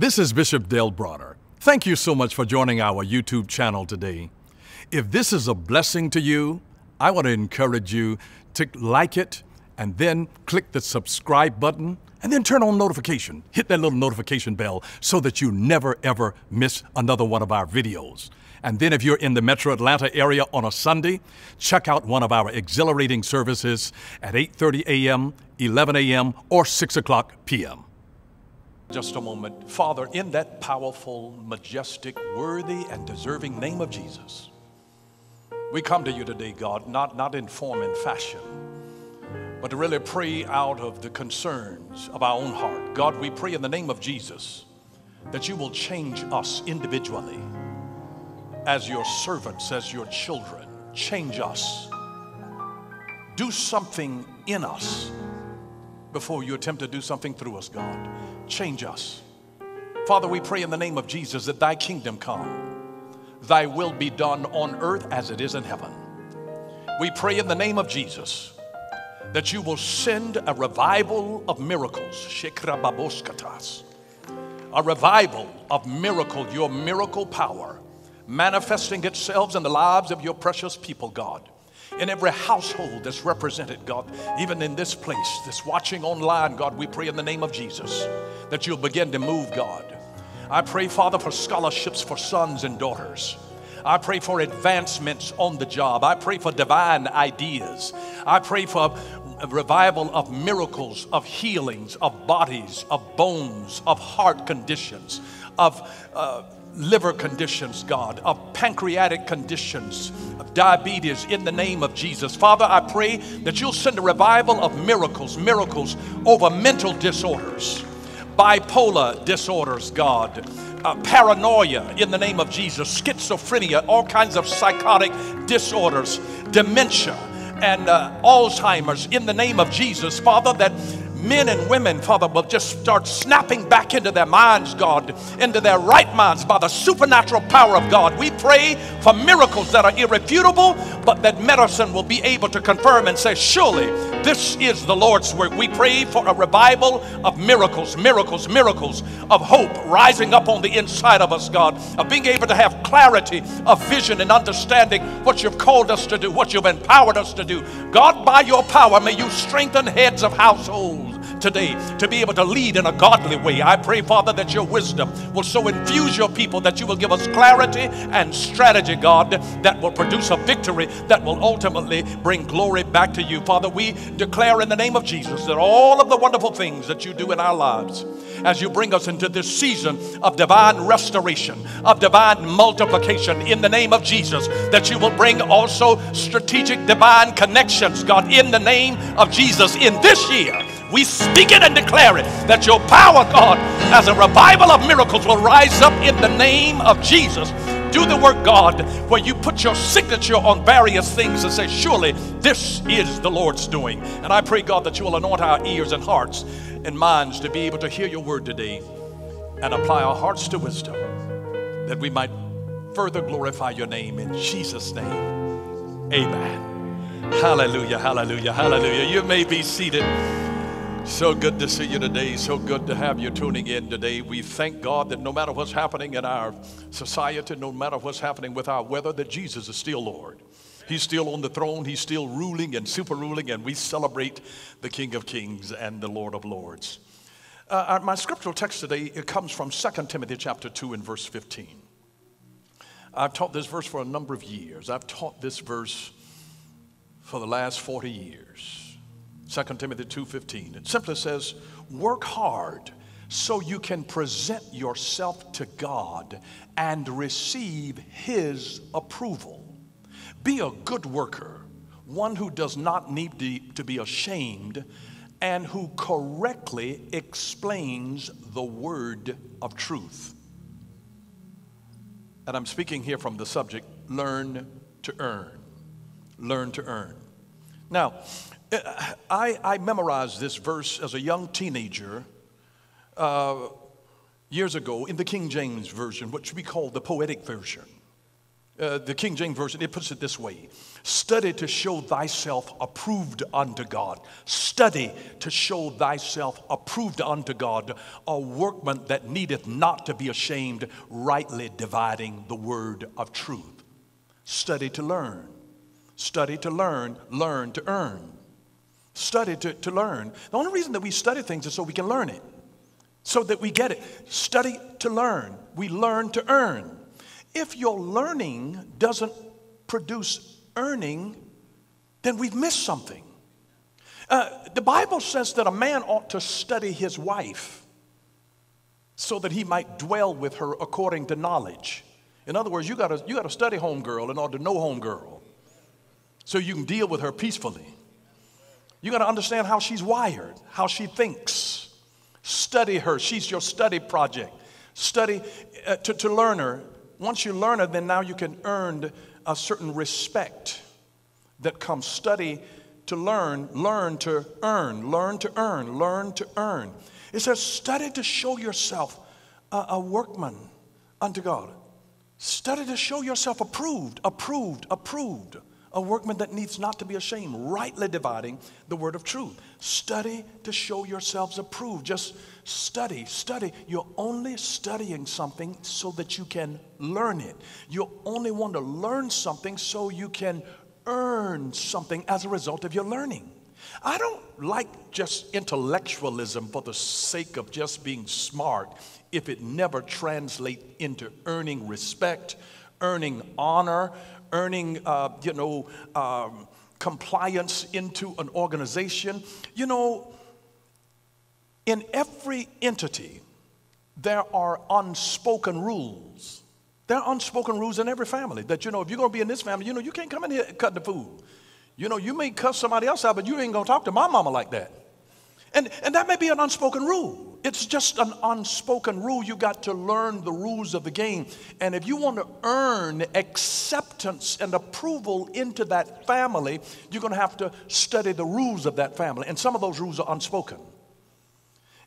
This is Bishop Dale Bronner. Thank you so much for joining our YouTube channel today. If this is a blessing to you, I want to encourage you to like it and then click the subscribe button and then turn on notification. Hit that little notification bell so that you never ever miss another one of our videos. And then if you're in the metro Atlanta area on a Sunday, check out one of our exhilarating services at 8:30 a.m., 11 a.m., or 6 o'clock p.m. Just a moment. Father, in that powerful, majestic, worthy, and deserving name of Jesus, we come to you today, God, not, not in form and fashion, but to really pray out of the concerns of our own heart. God, we pray in the name of Jesus that you will change us individually as your servants, as your children. Change us. Do something in us before you attempt to do something through us, God. Change us. Father, we pray in the name of Jesus that thy kingdom come, thy will be done on earth as it is in heaven. We pray in the name of Jesus that you will send a revival of miracles. Shekrababoskatas. A revival of miracle, your miracle power manifesting itself in the lives of your precious people, God. In every household that's represented, God, even in this place, this watching online, God, we pray in the name of Jesus that you'll begin to move, God. I pray, Father, for scholarships for sons and daughters. I pray for advancements on the job. I pray for divine ideas. I pray for a revival of miracles, of healings, of bodies, of bones, of heart conditions, of uh, liver conditions, God, of pancreatic conditions, of diabetes in the name of Jesus. Father, I pray that you'll send a revival of miracles, miracles over mental disorders, bipolar disorders, God. Uh, paranoia in the name of Jesus, schizophrenia, all kinds of psychotic disorders, dementia, and uh, Alzheimer's in the name of Jesus. Father, that men and women, Father, will just start snapping back into their minds, God, into their right minds by the supernatural power of God. We pray for miracles that are irrefutable, but that medicine will be able to confirm and say, surely this is the Lord's work. We pray for a revival of miracles, miracles, miracles of hope rising up on the inside of us, God, of being able to have clarity of vision and understanding what you've called us to do, what you've empowered us to do. God, by your power, may you strengthen heads of households today to be able to lead in a godly way. I pray, Father, that your wisdom will so infuse your people that you will give us clarity and strategy, God, that will produce a victory that will ultimately bring glory back to you. Father, we declare in the name of Jesus that all of the wonderful things that you do in our lives as you bring us into this season of divine restoration, of divine multiplication in the name of Jesus, that you will bring also strategic divine connections, God, in the name of Jesus in this year we speak it and declare it that your power, God, as a revival of miracles will rise up in the name of Jesus. Do the work, God, where you put your signature on various things and say, Surely this is the Lord's doing. And I pray, God, that you will anoint our ears and hearts and minds to be able to hear your word today and apply our hearts to wisdom that we might further glorify your name in Jesus' name. Amen. Hallelujah, hallelujah, hallelujah. You may be seated. So good to see you today. So good to have you tuning in today. We thank God that no matter what's happening in our society, no matter what's happening with our weather, that Jesus is still Lord. He's still on the throne. He's still ruling and super ruling, and we celebrate the King of Kings and the Lord of Lords. Uh, my scriptural text today it comes from 2 Timothy chapter 2 and verse 15. I've taught this verse for a number of years. I've taught this verse for the last 40 years. 2 Timothy 2:15. It simply says, "Work hard so you can present yourself to God and receive his approval. Be a good worker, one who does not need to be ashamed and who correctly explains the word of truth." And I'm speaking here from the subject learn to earn. Learn to earn. Now, I, I memorized this verse as a young teenager uh, years ago in the King James Version, which we call the poetic version. Uh, the King James Version, it puts it this way Study to show thyself approved unto God. Study to show thyself approved unto God, a workman that needeth not to be ashamed, rightly dividing the word of truth. Study to learn. Study to learn, learn to earn. Study to, to learn. The only reason that we study things is so we can learn it, so that we get it. Study to learn. We learn to earn. If your learning doesn't produce earning, then we've missed something. Uh, the Bible says that a man ought to study his wife so that he might dwell with her according to knowledge. In other words, you gotta, you gotta study homegirl in order to know homegirl so you can deal with her peacefully. You gotta understand how she's wired, how she thinks. Study her. She's your study project. Study uh, to, to learn her once you learn her, then now you can earn a certain respect that comes. Study to learn, learn to earn, learn to earn, learn to earn. It says, study to show yourself a, a workman unto God. Study to show yourself approved, approved, approved a workman that needs not to be ashamed, rightly dividing the word of truth. Study to show yourselves approved. Just study, study. You're only studying something so that you can learn it. You only want to learn something so you can earn something as a result of your learning. I don't like just intellectualism for the sake of just being smart if it never translates into earning respect, earning honor, earning, uh, you know, um, compliance into an organization. You know, in every entity, there are unspoken rules. There are unspoken rules in every family that, you know, if you're going to be in this family, you know, you can't come in here cutting the food. You know, you may cuss somebody else out, but you ain't going to talk to my mama like that. And, and that may be an unspoken rule. It's just an unspoken rule. You got to learn the rules of the game. And if you want to earn acceptance and approval into that family, you're going to have to study the rules of that family. And some of those rules are unspoken.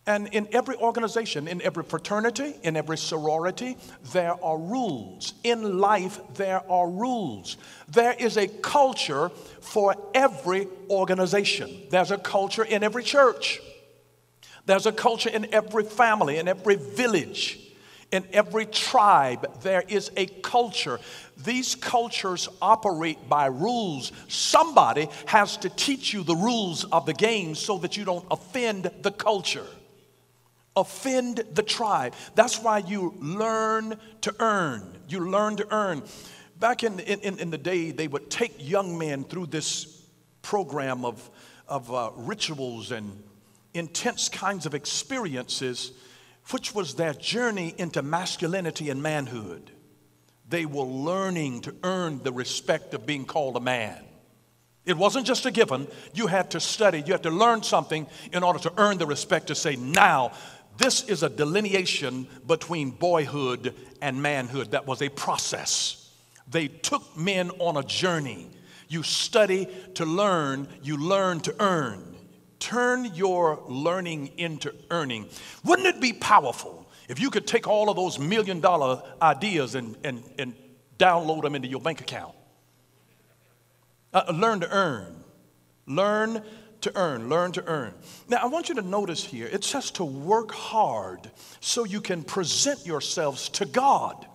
And in every organization, in every fraternity, in every sorority, there are rules. In life, there are rules. There is a culture for every organization. There's a culture in every church. There's a culture in every family, in every village, in every tribe. There is a culture. These cultures operate by rules. Somebody has to teach you the rules of the game so that you don't offend the culture offend the tribe. That's why you learn to earn. You learn to earn. Back in, in, in the day, they would take young men through this program of, of uh, rituals and intense kinds of experiences, which was their journey into masculinity and manhood. They were learning to earn the respect of being called a man. It wasn't just a given. You had to study, you had to learn something in order to earn the respect to say, now this is a delineation between boyhood and manhood that was a process. They took men on a journey. You study to learn, you learn to earn. Turn your learning into earning. Wouldn't it be powerful if you could take all of those million dollar ideas and, and, and download them into your bank account? Uh, learn to earn. Learn to earn, learn to earn. Now, I want you to notice here, it says to work hard so you can present yourselves to God.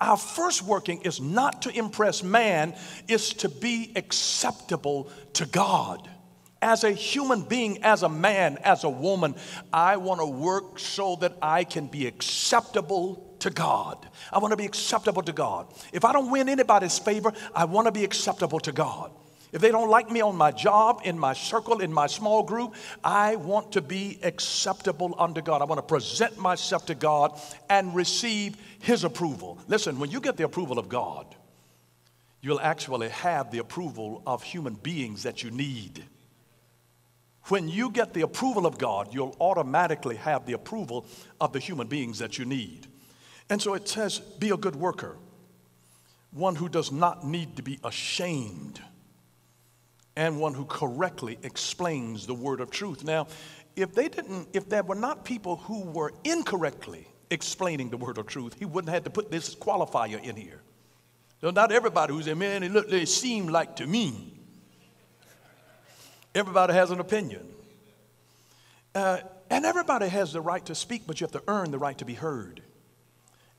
Our first working is not to impress man, it's to be acceptable to God. As a human being, as a man, as a woman, I want to work so that I can be acceptable to God. I want to be acceptable to God. If I don't win anybody's favor, I want to be acceptable to God. If they don't like me on my job, in my circle, in my small group, I want to be acceptable unto God. I want to present myself to God and receive His approval. Listen, when you get the approval of God, you'll actually have the approval of human beings that you need. When you get the approval of God, you'll automatically have the approval of the human beings that you need. And so it says, be a good worker, one who does not need to be ashamed and one who correctly explains the word of truth. Now, if they didn't, if there were not people who were incorrectly explaining the word of truth, he wouldn't have to put this qualifier in here. So not everybody who's a man, it look, they seem like to me. Everybody has an opinion. Uh, and everybody has the right to speak, but you have to earn the right to be heard.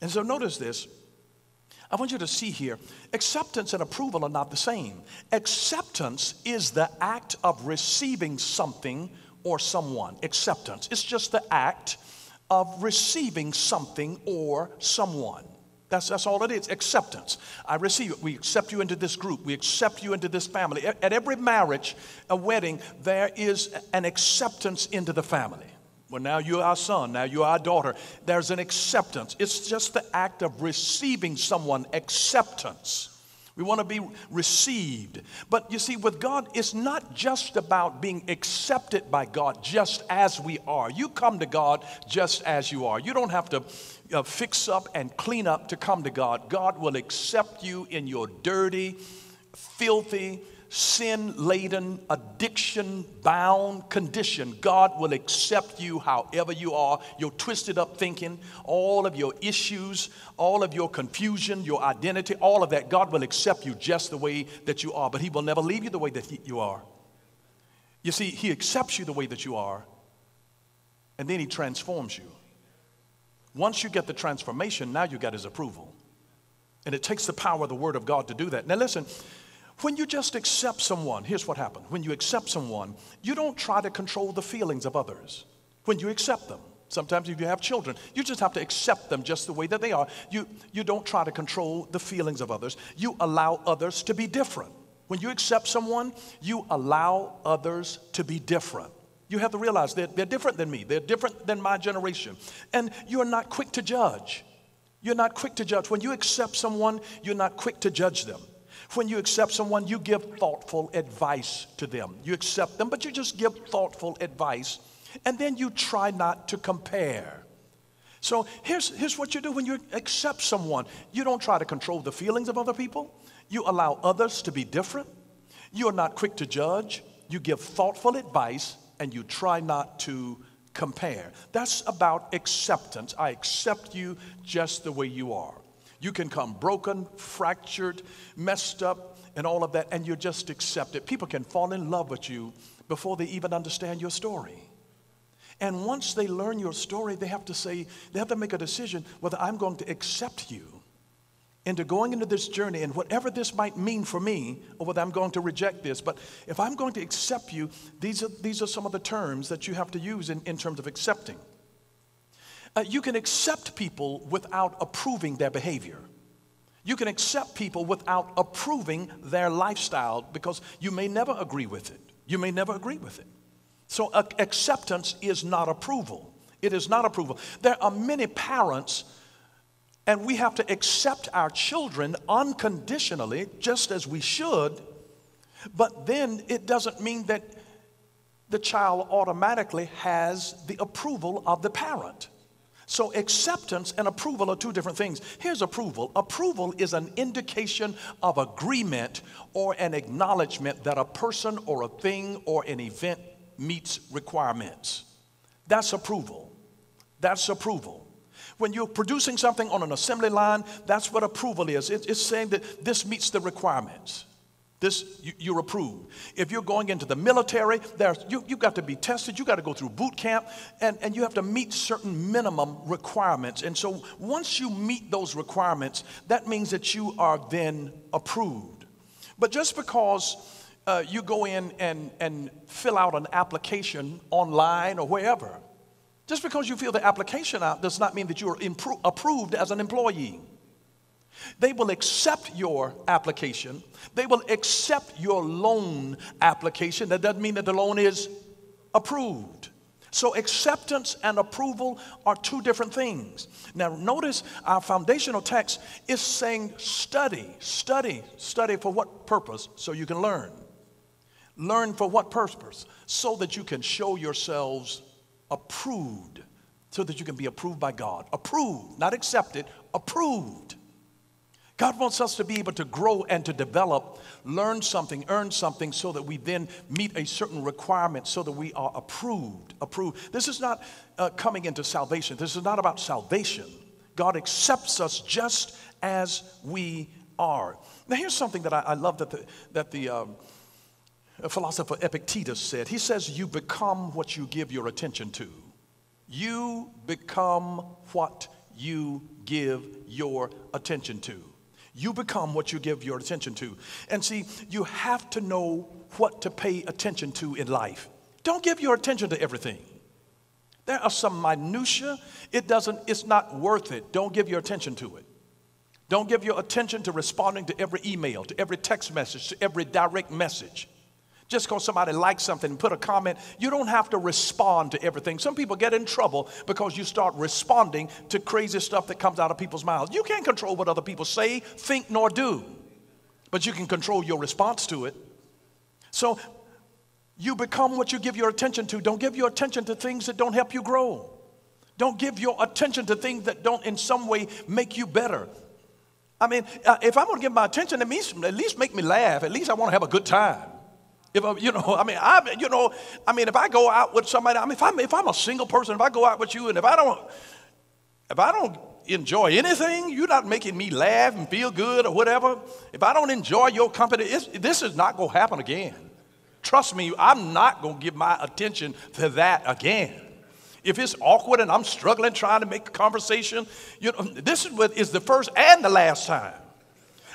And so notice this. I want you to see here acceptance and approval are not the same. Acceptance is the act of receiving something or someone. Acceptance. It's just the act of receiving something or someone. That's, that's all it is acceptance. I receive it. We accept you into this group. We accept you into this family. At every marriage, a wedding, there is an acceptance into the family. Well, now you're our son, now you're our daughter. There's an acceptance. It's just the act of receiving someone, acceptance. We want to be received. But you see, with God, it's not just about being accepted by God just as we are. You come to God just as you are. You don't have to uh, fix up and clean up to come to God. God will accept you in your dirty, filthy, sin laden, addiction bound condition, God will accept you however you are. Your twisted up thinking, all of your issues, all of your confusion, your identity, all of that, God will accept you just the way that you are. But He will never leave you the way that he, you are. You see, He accepts you the way that you are, and then He transforms you. Once you get the transformation, now you got His approval. And it takes the power of the Word of God to do that. Now, listen, when you just accept someone, here's what happens. When you accept someone, you don't try to control the feelings of others. When you accept them, sometimes if you have children, you just have to accept them just the way that they are. You, you don't try to control the feelings of others. You allow others to be different. When you accept someone, you allow others to be different. You have to realize that they're different than me, they're different than my generation. And you're not quick to judge. You're not quick to judge. When you accept someone, you're not quick to judge them. When you accept someone, you give thoughtful advice to them. You accept them, but you just give thoughtful advice, and then you try not to compare. So here's, here's what you do when you accept someone you don't try to control the feelings of other people, you allow others to be different. You are not quick to judge, you give thoughtful advice, and you try not to compare. That's about acceptance. I accept you just the way you are. You can come broken, fractured, messed up, and all of that, and you just accept it. People can fall in love with you before they even understand your story. And once they learn your story, they have to say, they have to make a decision whether I'm going to accept you into going into this journey and whatever this might mean for me, or whether I'm going to reject this. But if I'm going to accept you, these are, these are some of the terms that you have to use in, in terms of accepting. Uh, you can accept people without approving their behavior. You can accept people without approving their lifestyle because you may never agree with it. You may never agree with it. So, uh, acceptance is not approval. It is not approval. There are many parents, and we have to accept our children unconditionally, just as we should, but then it doesn't mean that the child automatically has the approval of the parent. So, acceptance and approval are two different things. Here's approval approval is an indication of agreement or an acknowledgement that a person or a thing or an event meets requirements. That's approval. That's approval. When you're producing something on an assembly line, that's what approval is. It's saying that this meets the requirements. This, you, are approved. If you're going into the military, there's, you, you've got to be tested. You've got to go through boot camp, and, and you have to meet certain minimum requirements. And so once you meet those requirements, that means that you are then approved. But just because uh, you go in and, and fill out an application online or wherever, just because you fill the application out does not mean that you are impro- approved as an employee. They will accept your application. They will accept your loan application. That doesn't mean that the loan is approved. So, acceptance and approval are two different things. Now, notice our foundational text is saying study, study, study for what purpose? So you can learn. Learn for what purpose? So that you can show yourselves approved, so that you can be approved by God. Approved, not accepted, approved. God wants us to be able to grow and to develop, learn something, earn something so that we then meet a certain requirement so that we are approved. Approved. This is not uh, coming into salvation. This is not about salvation. God accepts us just as we are. Now, here's something that I, I love that the, that the um, philosopher Epictetus said. He says, You become what you give your attention to. You become what you give your attention to. You become what you give your attention to. And see, you have to know what to pay attention to in life. Don't give your attention to everything. There are some minutia. It doesn't, it's not worth it. Don't give your attention to it. Don't give your attention to responding to every email, to every text message, to every direct message. Just because somebody likes something and put a comment, you don't have to respond to everything. Some people get in trouble because you start responding to crazy stuff that comes out of people's mouths. You can't control what other people say, think, nor do, but you can control your response to it. So you become what you give your attention to. Don't give your attention to things that don't help you grow. Don't give your attention to things that don't in some way make you better. I mean, uh, if I'm going to give my attention, it means at least make me laugh. At least I want to have a good time. If I, you know, I mean, I, you know, I mean, if I go out with somebody, I mean, if I'm, if I'm a single person, if I go out with you, and if I don't, if I don't enjoy anything, you're not making me laugh and feel good or whatever. If I don't enjoy your company, this is not going to happen again. Trust me, I'm not going to give my attention to that again. If it's awkward and I'm struggling trying to make a conversation, you know, this is what is the first and the last time.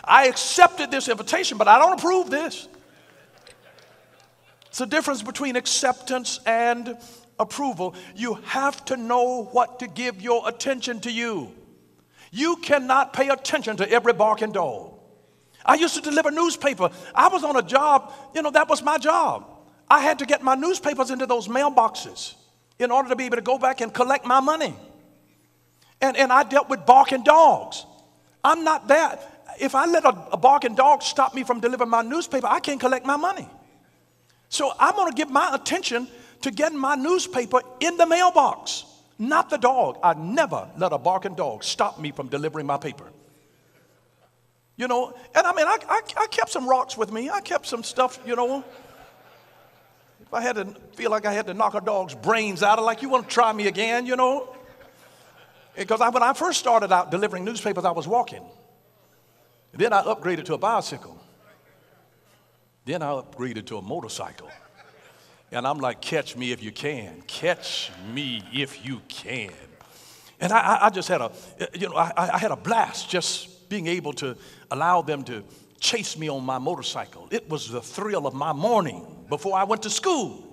I accepted this invitation, but I don't approve this. It's the difference between acceptance and approval. You have to know what to give your attention to you. You cannot pay attention to every barking dog. I used to deliver newspaper. I was on a job, you know, that was my job. I had to get my newspapers into those mailboxes in order to be able to go back and collect my money. And, and I dealt with barking dogs. I'm not that. If I let a, a barking dog stop me from delivering my newspaper, I can't collect my money. So I'm going to give my attention to getting my newspaper in the mailbox, not the dog. I never let a barking dog stop me from delivering my paper. You know, and I mean, I, I, I kept some rocks with me. I kept some stuff, you know. If I had to feel like I had to knock a dog's brains out, of like, you want to try me again, you know? Because I, when I first started out delivering newspapers, I was walking. Then I upgraded to a bicycle. Then I upgraded to a motorcycle. And I'm like, catch me if you can. Catch me if you can. And I, I just had a, you know, I, I had a blast just being able to allow them to chase me on my motorcycle. It was the thrill of my morning before I went to school.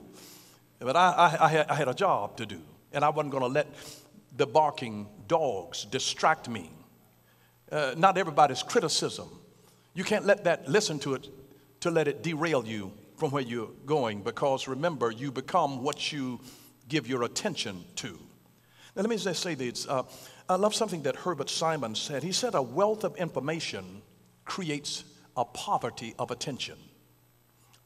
But I, I, I, had, I had, a job to do, and I wasn't going to let the barking dogs distract me. Uh, not everybody's criticism. You can't let that listen to it to let it derail you from where you're going because remember, you become what you give your attention to. Now, let me just say this. Uh, I love something that Herbert Simon said. He said, A wealth of information creates a poverty of attention.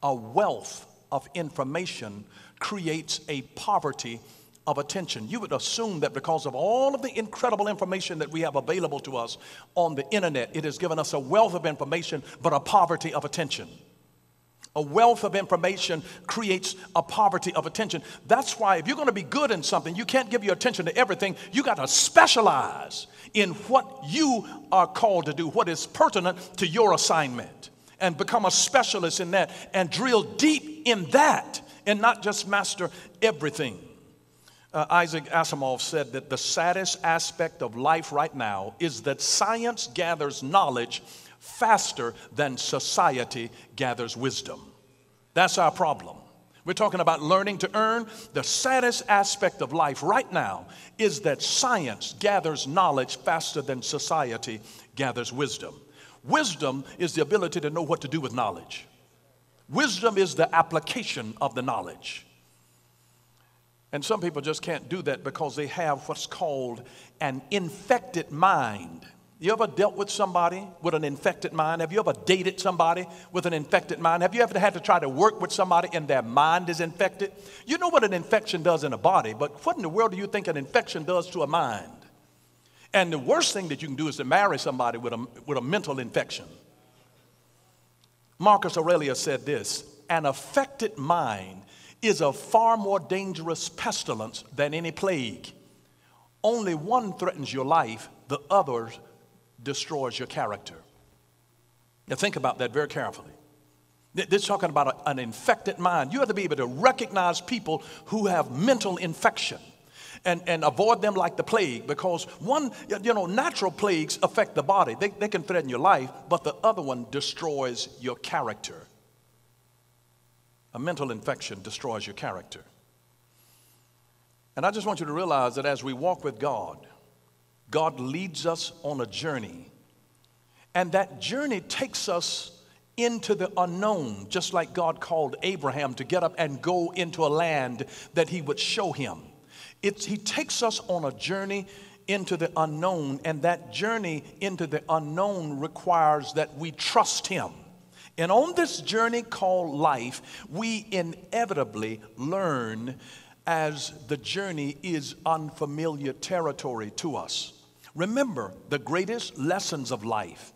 A wealth of information creates a poverty of attention. You would assume that because of all of the incredible information that we have available to us on the internet, it has given us a wealth of information, but a poverty of attention. A wealth of information creates a poverty of attention. That's why, if you're going to be good in something, you can't give your attention to everything. You got to specialize in what you are called to do, what is pertinent to your assignment, and become a specialist in that and drill deep in that and not just master everything. Uh, Isaac Asimov said that the saddest aspect of life right now is that science gathers knowledge faster than society gathers wisdom. That's our problem. We're talking about learning to earn. The saddest aspect of life right now is that science gathers knowledge faster than society gathers wisdom. Wisdom is the ability to know what to do with knowledge. Wisdom is the application of the knowledge. And some people just can't do that because they have what's called an infected mind. You ever dealt with somebody with an infected mind? Have you ever dated somebody with an infected mind? Have you ever had to try to work with somebody and their mind is infected? You know what an infection does in a body, but what in the world do you think an infection does to a mind? And the worst thing that you can do is to marry somebody with a, with a mental infection. Marcus Aurelius said this An affected mind is a far more dangerous pestilence than any plague. Only one threatens your life, the others destroys your character. Now, think about that very carefully. This is talking about an infected mind. You have to be able to recognize people who have mental infection and, and avoid them like the plague because one, you know, natural plagues affect the body. They, they can threaten your life, but the other one destroys your character. A mental infection destroys your character. And I just want you to realize that as we walk with God, God leads us on a journey. And that journey takes us into the unknown, just like God called Abraham to get up and go into a land that he would show him. It's, he takes us on a journey into the unknown, and that journey into the unknown requires that we trust him. And on this journey called life, we inevitably learn as the journey is unfamiliar territory to us. Remember, the greatest lessons of life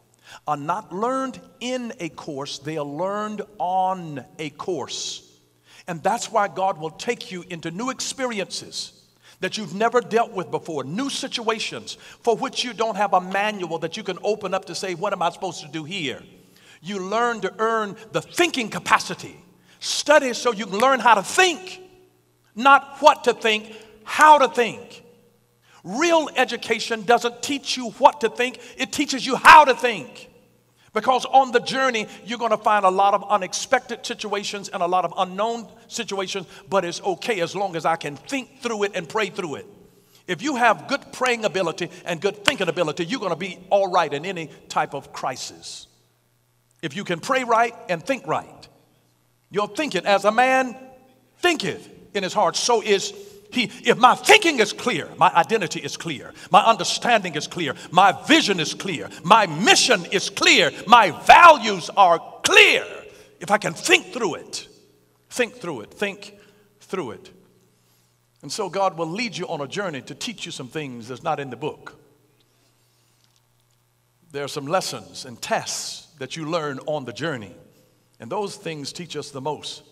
are not learned in a course, they are learned on a course. And that's why God will take you into new experiences that you've never dealt with before, new situations for which you don't have a manual that you can open up to say, What am I supposed to do here? You learn to earn the thinking capacity. Study so you can learn how to think, not what to think, how to think. Real education doesn't teach you what to think, it teaches you how to think. Because on the journey, you're going to find a lot of unexpected situations and a lot of unknown situations, but it's okay as long as I can think through it and pray through it. If you have good praying ability and good thinking ability, you're going to be all right in any type of crisis. If you can pray right and think right, you're thinking as a man thinketh in his heart, so is he, if my thinking is clear, my identity is clear, my understanding is clear, my vision is clear, my mission is clear, my values are clear, if I can think through it, think through it, think through it. And so God will lead you on a journey to teach you some things that's not in the book. There are some lessons and tests that you learn on the journey, and those things teach us the most.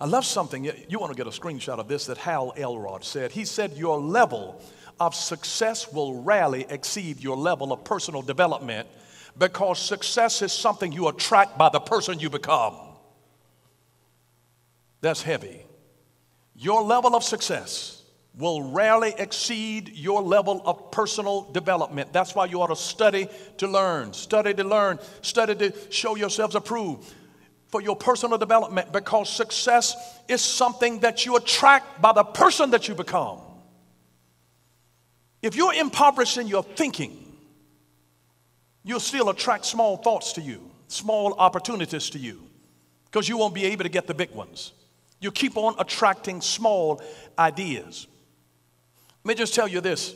I love something, you want to get a screenshot of this that Hal Elrod said. He said, Your level of success will rarely exceed your level of personal development because success is something you attract by the person you become. That's heavy. Your level of success will rarely exceed your level of personal development. That's why you ought to study to learn, study to learn, study to show yourselves approved for your personal development because success is something that you attract by the person that you become. If you're impoverished in your thinking, you'll still attract small thoughts to you, small opportunities to you, because you won't be able to get the big ones. You keep on attracting small ideas. Let me just tell you this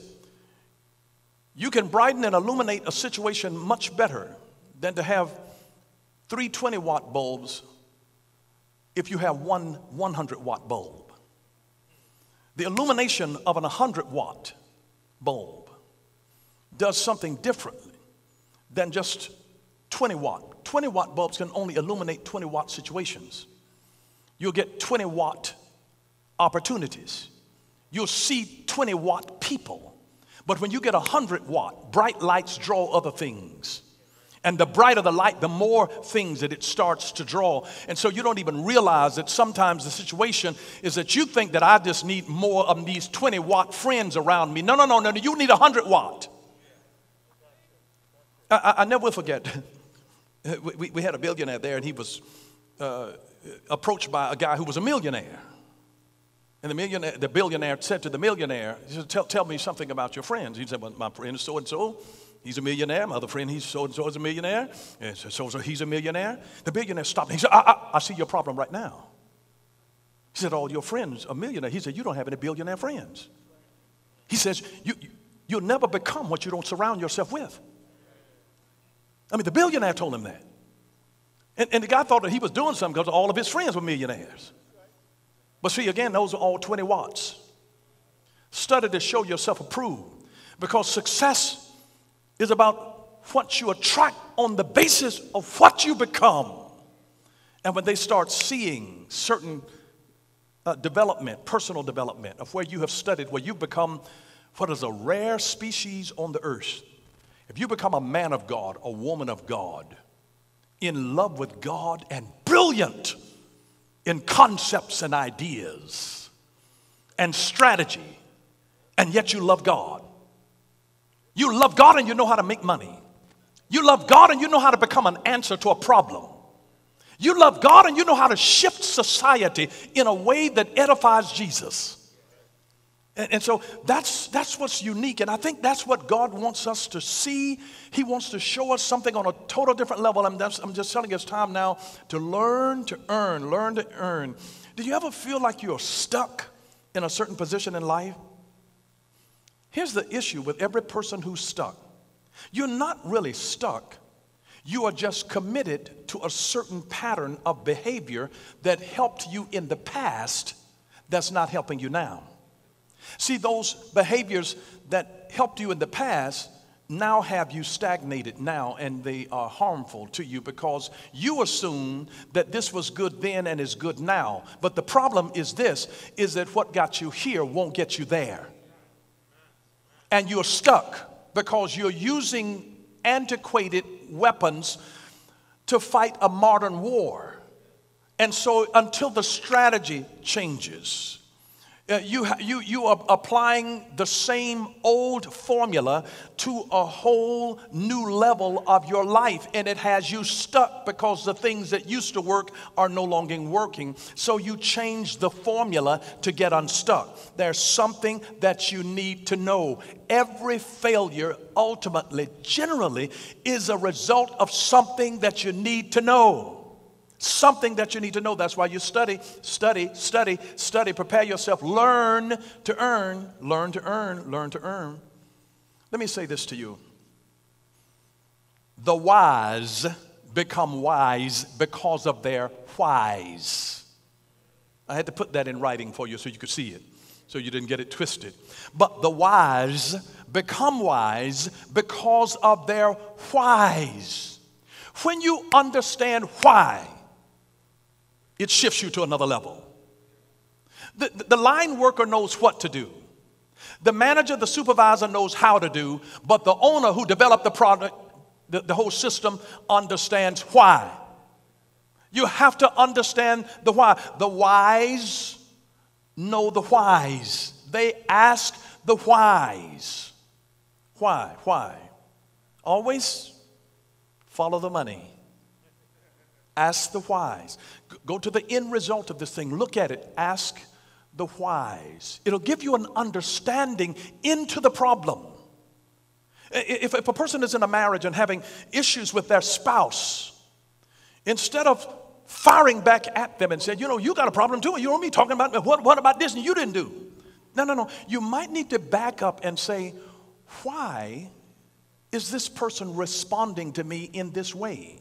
you can brighten and illuminate a situation much better than to have three 20 watt bulbs if you have one 100 watt bulb. The illumination of an 100 watt bulb does something differently than just 20 watt. 20 watt bulbs can only illuminate 20 watt situations. You'll get 20 watt opportunities. You'll see 20 watt people. But when you get 100 watt, bright lights draw other things. And the brighter the light, the more things that it starts to draw. And so you don't even realize that sometimes the situation is that you think that I just need more of these 20 watt friends around me. No, no, no, no, no. You need 100 watt. I, I, I never will forget. we, we had a billionaire there, and he was uh, approached by a guy who was a millionaire. And the millionaire, the billionaire said to the millionaire, he said, tell, tell me something about your friends. He said, well, my friend is so and so. He's a millionaire. My other friend, he's so and so is a millionaire. And so, so, so he's a millionaire. The billionaire stopped. He said, I, I, I see your problem right now. He said, All your friends are millionaires. He said, You don't have any billionaire friends. He says, you, you, You'll never become what you don't surround yourself with. I mean, the billionaire told him that. And, and the guy thought that he was doing something because all of his friends were millionaires. But see, again, those are all 20 watts. Study to show yourself approved because success is about what you attract on the basis of what you become. And when they start seeing certain uh, development, personal development of where you have studied, where you've become what is a rare species on the earth, if you become a man of God, a woman of God, in love with God and brilliant in concepts and ideas and strategy, and yet you love God. You love God and you know how to make money. You love God and you know how to become an answer to a problem. You love God and you know how to shift society in a way that edifies Jesus. And, and, so that's, that's what's unique. And I think that's what God wants us to see. He wants to show us something on a total different level. I'm I'm just telling you, it's time now to learn to earn, learn to earn. Do you ever feel like you're stuck in a certain position in life? Here's the issue with every person who's stuck you're not really stuck. You are just committed to a certain pattern of behavior that helped you in the past that's not helping you now. See, those behaviors that helped you in the past now have you stagnated now and they are harmful to you because you assume that this was good then and is good now but the problem is this is that what got you here won't get you there and you're stuck because you're using antiquated weapons to fight a modern war. And so until the strategy changes uh, you, you, you are applying the same old formula to a whole new level of your life, and it has you stuck because the things that used to work are no longer working. So you change the formula to get unstuck. There's something that you need to know. Every failure, ultimately, generally, is a result of something that you need to know. Something that you need to know. That's why you study, study, study, study. Prepare yourself. Learn to earn, learn to earn, learn to earn. Let me say this to you the wise become wise because of their whys. I had to put that in writing for you so you could see it, so you didn't get it twisted. But the wise become wise because of their whys. When you understand why, it shifts you to another level. The, the line worker knows what to do. The manager, the supervisor knows how to do, but the owner who developed the product, the, the whole system, understands why. You have to understand the why. The wise know the whys. They ask the whys. Why? Why? Always follow the money. Ask the whys. Go to the end result of this thing. Look at it. Ask the whys. It'll give you an understanding into the problem. If, if a person is in a marriage and having issues with their spouse, instead of firing back at them and saying, you know, you got a problem too. You know me talking about what, what about this and you didn't do. No, no, no. You might need to back up and say, why is this person responding to me in this way?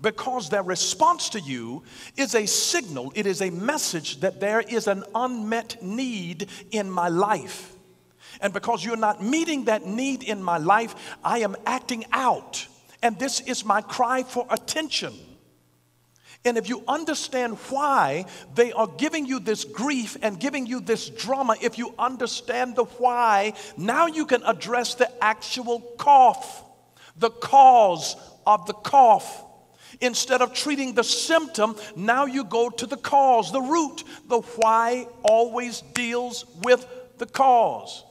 Because their response to you is a signal, it is a message that there is an unmet need in my life. And because you're not meeting that need in my life, I am acting out. And this is my cry for attention. And if you understand why they are giving you this grief and giving you this drama, if you understand the why, now you can address the actual cough, the cause of the cough. Instead of treating the symptom, now you go to the cause, the root. The why always deals with the cause.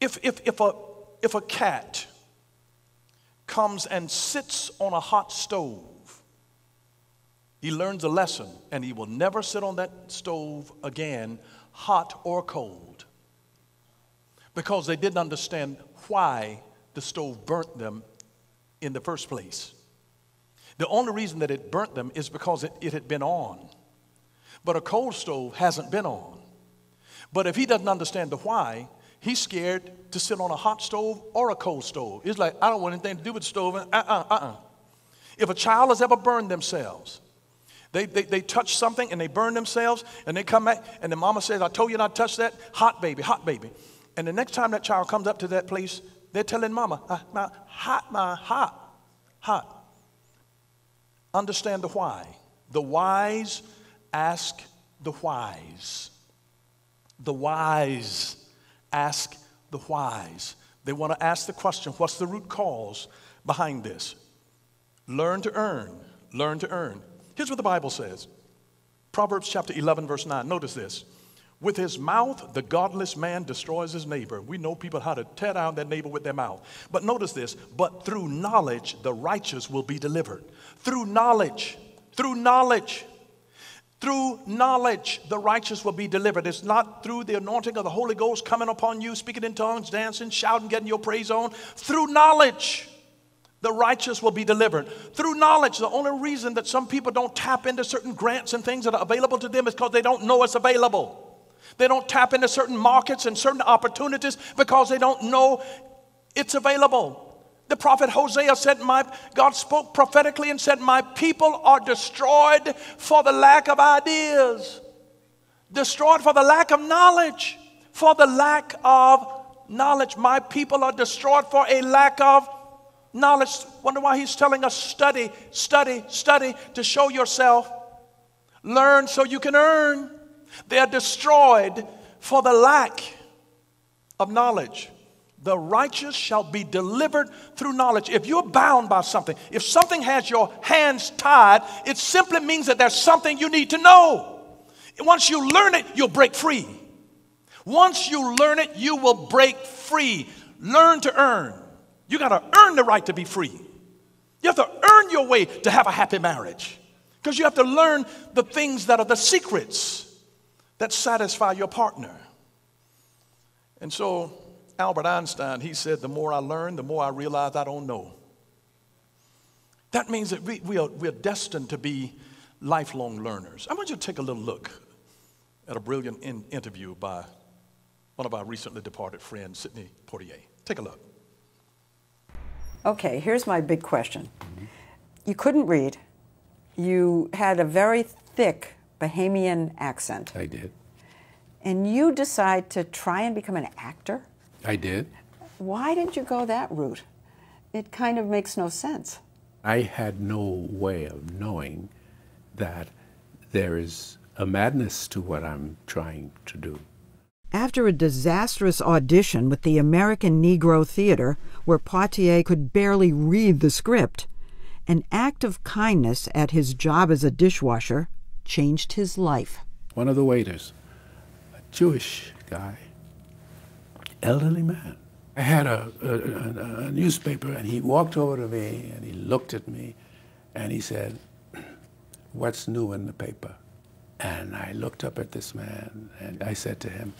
If, if, if, a, if a cat comes and sits on a hot stove, he learns a lesson and he will never sit on that stove again, hot or cold, because they didn't understand why the stove burnt them in the first place. The only reason that it burnt them is because it, it had been on. But a coal stove hasn't been on. But if he doesn't understand the why, he's scared to sit on a hot stove or a cold stove. It's like, I don't want anything to do with the stove. Uh uh uh uh. If a child has ever burned themselves, they, they, they touch something and they burn themselves and they come back and the mama says, I told you not to touch that. Hot baby, hot baby. And the next time that child comes up to that place, they're telling mama, uh, my, hot, my, hot, hot. Understand the why. The wise ask the whys. The wise ask the whys. They want to ask the question what's the root cause behind this? Learn to earn. Learn to earn. Here's what the Bible says Proverbs chapter 11, verse 9. Notice this. With his mouth, the godless man destroys his neighbor. We know people how to tear down their neighbor with their mouth. But notice this. But through knowledge, the righteous will be delivered. Through knowledge. Through knowledge. Through knowledge, the righteous will be delivered. It's not through the anointing of the Holy Ghost coming upon you, speaking in tongues, dancing, shouting, getting your praise on. Through knowledge, the righteous will be delivered. Through knowledge, the only reason that some people don't tap into certain grants and things that are available to them is because they don't know it's available. They don't tap into certain markets and certain opportunities because they don't know it's available. The prophet Hosea said, My God spoke prophetically and said, My people are destroyed for the lack of ideas, destroyed for the lack of knowledge, for the lack of knowledge. My people are destroyed for a lack of knowledge. Wonder why he's telling us study, study, study to show yourself. Learn so you can earn. They are destroyed for the lack of knowledge. The righteous shall be delivered through knowledge. If you're bound by something, if something has your hands tied, it simply means that there's something you need to know. Once you learn it, you'll break free. Once you learn it, you will break free. Learn to earn. You got to earn the right to be free. You have to earn your way to have a happy marriage because you have to learn the things that are the secrets that satisfy your partner. And so, Albert Einstein, he said, The more I learn, the more I realize I don't know. That means that we, we, are, we are destined to be lifelong learners. I want you to take a little look at a brilliant in, interview by one of our recently departed friends, Sidney Poitier. Take a look. Okay, here's my big question. You couldn't read. You had a very thick Bahamian accent. I did. And you decide to try and become an actor? I did. Why didn't you go that route? It kind of makes no sense. I had no way of knowing that there is a madness to what I'm trying to do. After a disastrous audition with the American Negro Theater, where Poitier could barely read the script, an act of kindness at his job as a dishwasher changed his life. One of the waiters, a Jewish guy, elderly man. I had a, a, a, newspaper, and he walked over to me and he looked at me and he said, What's new in the paper? And I looked up at this man and I said to him,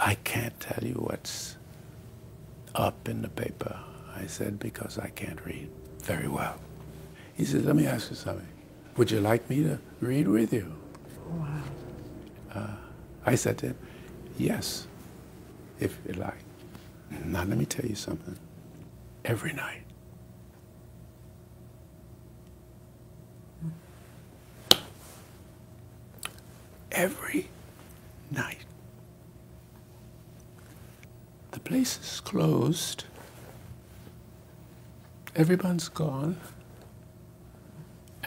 I can't tell you what's up in the paper. I said, Because I can't read very well. He said, Let me ask you something. Would you like me to read with you? Wow. Uh, I said to him, Yes if you like. Now, let me tell you something. Every night, every night, the place is closed, everyone's gone,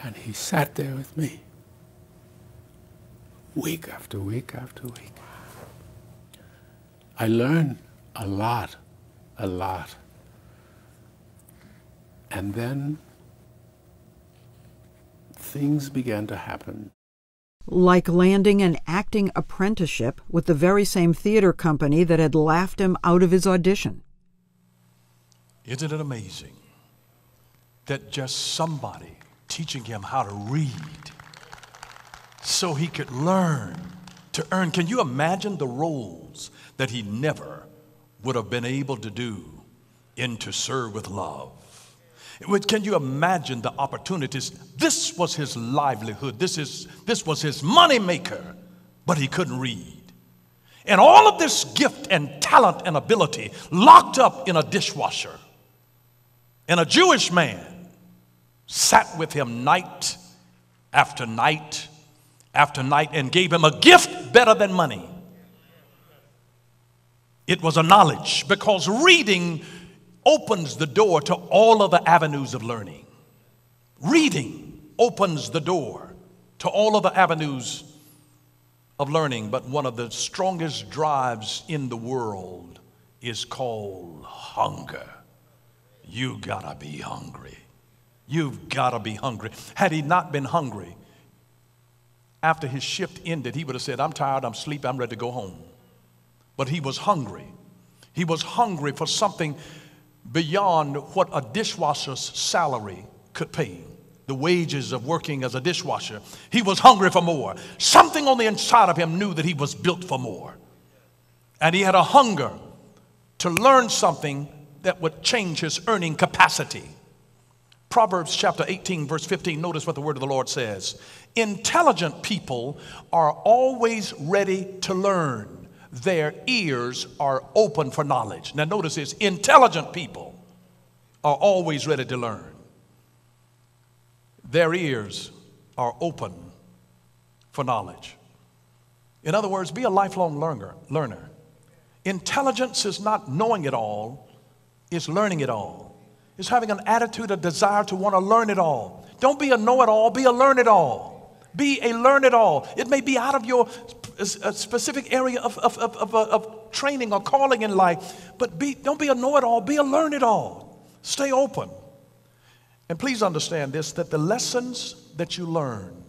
and he sat there with me week after week after week. I learned a lot, a lot. And then things began to happen. Like landing an acting apprenticeship with the very same theater company that had laughed him out of his audition. Isn't it amazing that just somebody teaching him how to read so he could learn to earn? Can you imagine the roles that he never would have been able to do in To Sir, with Love. Can you imagine the opportunities? This was his livelihood. This, is, this was his money maker, but he couldn't read. And all of this gift and talent and ability locked up in a dishwasher. And a Jewish man sat with him night after night after night and gave him a gift better than money. It was a knowledge because reading opens the door to all of the avenues of learning. Reading opens the door to all of the avenues of learning, but one of the strongest drives in the world is called hunger. You gotta be hungry. You've got to be hungry. Had he not been hungry, after his shift ended, he would have said, I'm tired, I'm sleepy, I'm ready to go home. But he was hungry. He was hungry for something beyond what a dishwasher's salary could pay the wages of working as a dishwasher. He was hungry for more. Something on the inside of him knew that he was built for more. And he had a hunger to learn something that would change his earning capacity. Proverbs chapter 18, verse 15, notice what the word of the Lord says. Intelligent people are always ready to learn, their ears are open for knowledge. Now, notice this intelligent people are always ready to learn their ears are open for knowledge. In other words, be a lifelong learner. learner. Intelligence is not knowing it all, it's learning it all. It's having an attitude, a desire to want to learn it all. Don't be a know it all, be a learn it all. Be a learn it all. It may be out of your specific area of, of, of, of, training or calling in life, but be, don't be a know it all, be a learn it all. Stay open. And please understand this that the lessons that you learn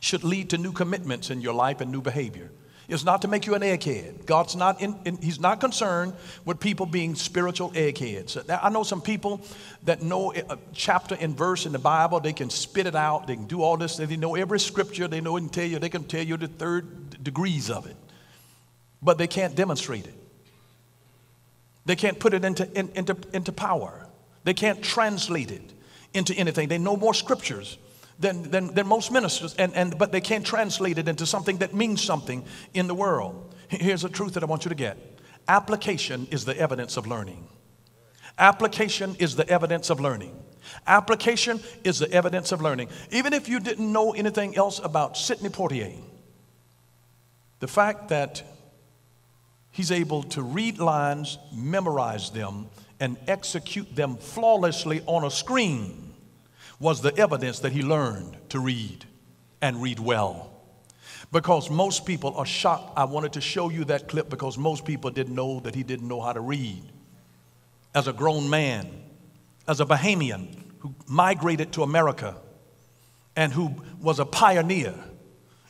should lead to new commitments in your life and new behavior. It's not to make you an egghead. God's not in, in, He's not concerned with people being spiritual eggheads. I know some people that know a chapter and verse in the Bible, they can spit it out, they can do all this, they know every scripture, they know and tell you, they can tell you the third degrees of it. But they can't demonstrate it. They can't put it into, in, into, into power. They can't translate it into anything. They know more scriptures than, than, than most ministers, and, and, but they can't translate it into something that means something in the world. Here's a truth that I want you to get application is the evidence of learning. Application is the evidence of learning. Application is the evidence of learning. Even if you didn't know anything else about Sidney Poitier, the fact that he's able to read lines, memorize them, and execute them flawlessly on a screen was the evidence that he learned to read and read well. Because most people are shocked. I wanted to show you that clip because most people didn't know that he didn't know how to read. As a grown man, as a Bahamian who migrated to America and who was a pioneer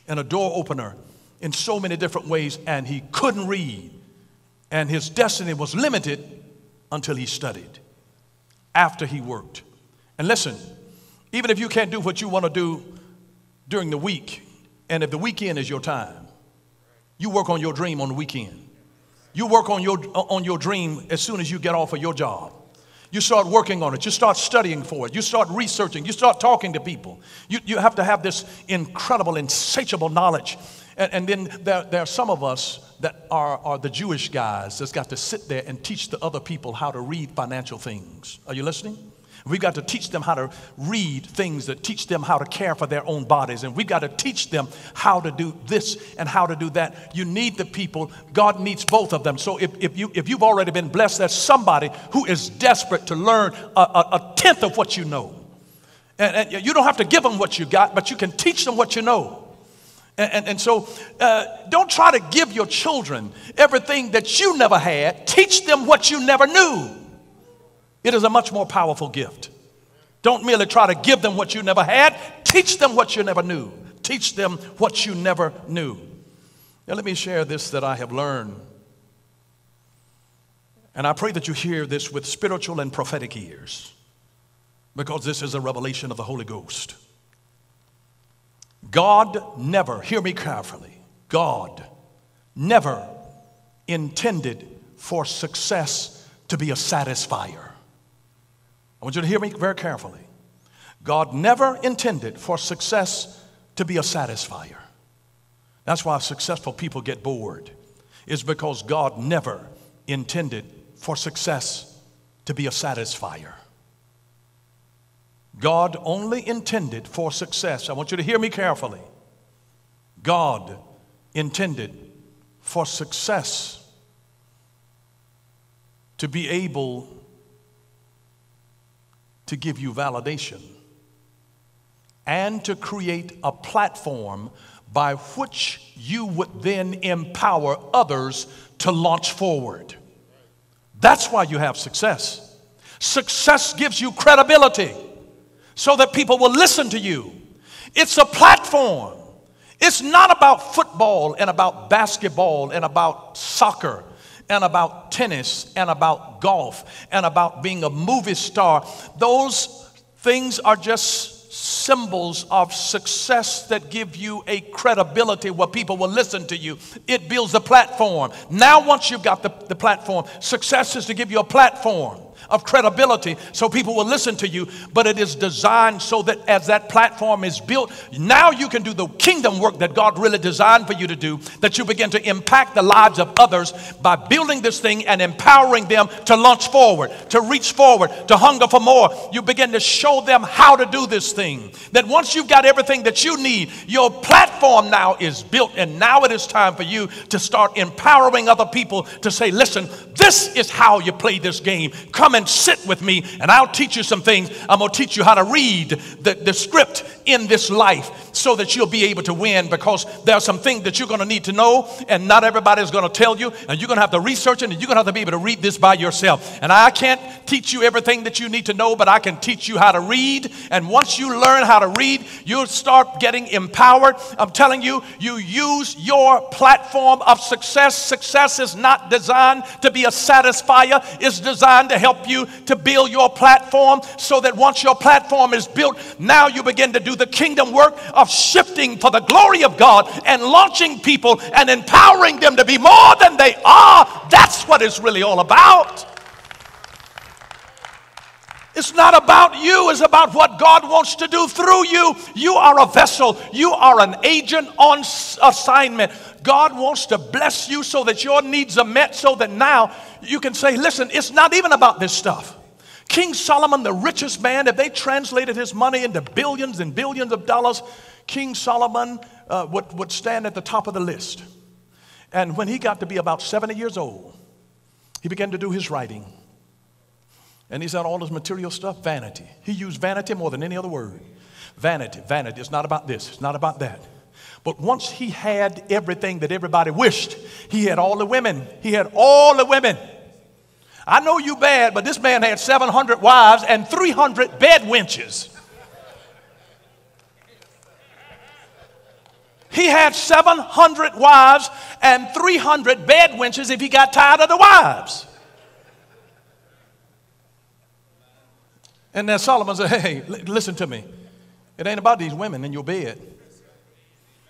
and a door opener in so many different ways, and he couldn't read, and his destiny was limited until he studied, after he worked. And listen, even if you can't do what you want to do during the week, and if the weekend is your time, you work on your dream on the weekend. You work on your, on your dream as soon as you get off of your job. You start working on it. You start studying for it. You start researching. You start talking to people. You, you have to have this incredible, insatiable knowledge. And, and then there, there are some of us that are, are the Jewish guys that's got to sit there and teach the other people how to read financial things. Are you listening? We've got to teach them how to read things that teach them how to care for their own bodies. And we've got to teach them how to do this and how to do that. You need the people. God needs both of them. So if, if, you, if you've already been blessed, there's somebody who is desperate to learn a, a, a tenth of what you know. And, and you don't have to give them what you got, but you can teach them what you know. And, and, and so uh, don't try to give your children everything that you never had. Teach them what you never knew. It is a much more powerful gift. Don't merely try to give them what you never had. Teach them what you never knew. Teach them what you never knew. Now, let me share this that I have learned. And I pray that you hear this with spiritual and prophetic ears because this is a revelation of the Holy Ghost. God never, hear me carefully, God never intended for success to be a satisfier. I want you to hear me very carefully. God never intended for success to be a satisfier. That's why successful people get bored, is because God never intended for success to be a satisfier. God only intended for success. I want you to hear me carefully. God intended for success to be able to give you validation and to create a platform by which you would then empower others to launch forward. That's why you have success. Success gives you credibility. so that people will listen to you. It's a platform. It's not about football and about basketball and about soccer and about tennis and about golf and about being a movie star. Those things are just symbols of success that give you a credibility where people will listen to you. It builds a platform. Now, once you've got the, the platform, success is to give you a platform of credibility so people will listen to you, but it is designed so that as that platform is built, now you can do the kingdom work that God really designed for you to do, that you begin to impact the lives of others by building this thing and empowering them to launch forward, to reach forward, to hunger for more. You begin to show them how to do this thing. That once you've got everything that you need, your platform now is built, and now it is time for you to start empowering other people to say, listen, this is how you play this game. Come and sit with me, and I'll teach you some things. I'm going to teach you how to read the, the script in this life so that you'll be able to win because there are some things that you're going to need to know, and not everybody's going to tell you, and you're going to have to research it, and you're going to have to be able to read this by yourself. And I can't teach you everything that you need to know, but I can teach you how to read. And once you learn how to read, you'll start getting empowered. I'm telling you, you use your platform of success. Success is not designed to be a satisfier, it's designed to help you to build your platform so that once your platform is built, now you begin to do the kingdom work of shifting for the glory of God and launching people and empowering them to be more than they are. That's what it's really all about. It's not about you, it's about what God wants to do through you. You are a vessel, you are an agent on assignment. God wants to bless you so that your needs are met, so that now you can say, Listen, it's not even about this stuff. King Solomon, the richest man, if they translated his money into billions and billions of dollars, King Solomon uh, would, would stand at the top of the list. And when he got to be about 70 years old, he began to do his writing. And he said all his material stuff, vanity. He used vanity more than any other word. Vanity, vanity. It's not about this, it's not about that. But once he had everything that everybody wished, he had all the women. He had all the women. I know you bad, but this man had 700 wives and 300 bed wenches. He had 700 wives and 300 bed wenches if he got tired of the wives. And then Solomon said, Hey, listen to me. It ain't about these women in your bed.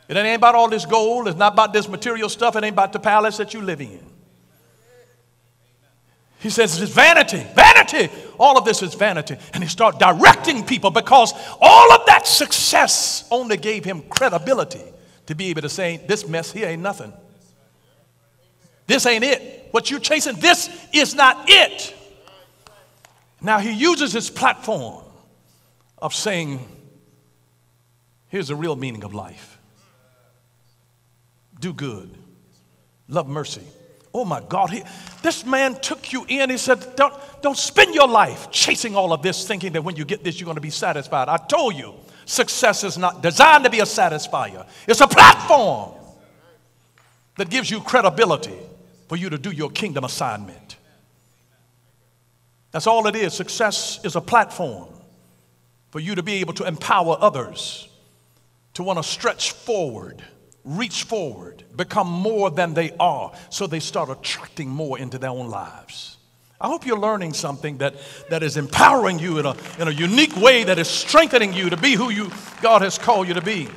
It ain't about all this gold. It's not about this material stuff. It ain't about the palace that you're living in. He says it's vanity, vanity. All of this is vanity. And he start directing people because all of that success only gave him credibility to be able to say, This mess here ain't nothing. This ain't it. What you're chasing, this is not it. Now he uses his platform of saying, Here's the real meaning of life do good, love mercy. Oh my God, he, this man took you in. He said, don't, don't spend your life chasing all of this, thinking that when you get this, you're going to be satisfied. I told you, success is not designed to be a satisfier, it's a platform that gives you credibility for you to do your kingdom assignment. That's all it is. Success is a platform for you to be able to empower others to want to stretch forward reach forward, become more than they are, so they start attracting more into their own lives. I hope you're learning something that, that is empowering you in a, in a unique way, that is strengthening you to be who you, God has called you to be.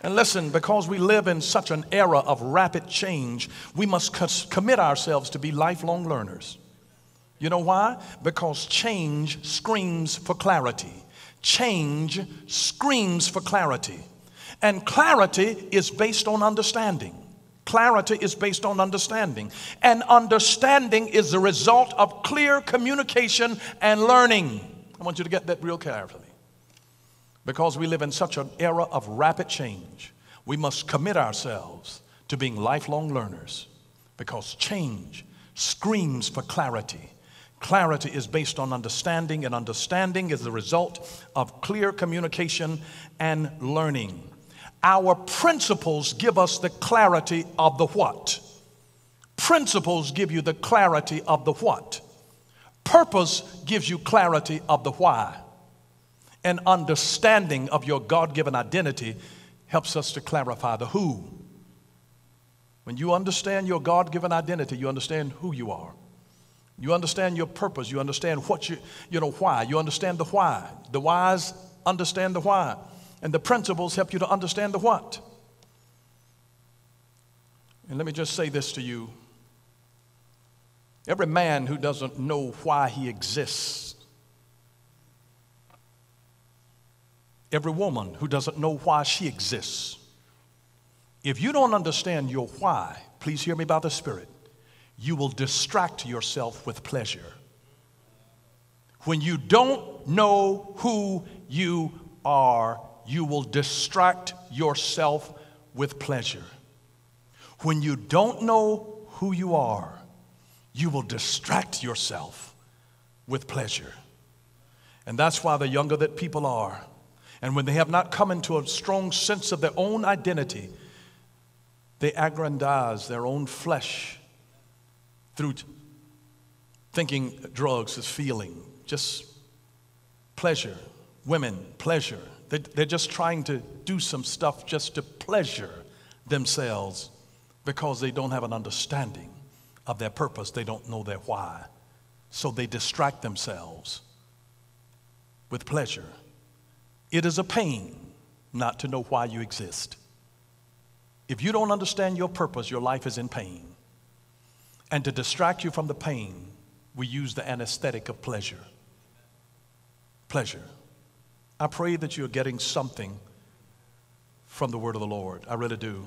And listen, because we live in such an era of rapid change, we must commit ourselves to be lifelong learners. You know why? Because change screams for clarity. Change screams for clarity. And clarity is based on understanding. Clarity is based on understanding. And understanding is the result of clear communication and learning. I want you to get that real carefully. Because we live in such an era of rapid change, we must commit ourselves to being lifelong learners. Because change screams for clarity. Clarity is based on understanding, and understanding is the result of clear communication and learning. Our principles give us the clarity of the what. Principles give you the clarity of the what. Purpose gives you clarity of the why. and understanding of your God given identity helps us to clarify the who. When you understand your God given identity, you understand who you are. You understand your purpose. You understand what you, you know, why. You understand the why. The whys understand the why. And the principles help you to understand the what. And let me just say this to you every man who doesn't know why he exists, every woman who doesn't know why she exists, if you don't understand your why, please hear me by the Spirit, you will distract yourself with pleasure. When you don't know who you are, you will distract yourself with pleasure. When you don't know who you are, you will distract yourself with pleasure. And that's why the younger that people are, and when they have not come into a strong sense of their own identity, they aggrandize their own flesh through thinking drugs is feeling, just pleasure, women, pleasure. They're just trying to do some stuff just to pleasure themselves because they don't have an understanding of their purpose. They don't know their why. So they distract themselves with pleasure. It is a pain not to know why you exist. If you don't understand your purpose, your life is in pain. And to distract you from the pain, we use the anesthetic of pleasure. Pleasure. I pray that you're getting something from the word of the Lord. I really do.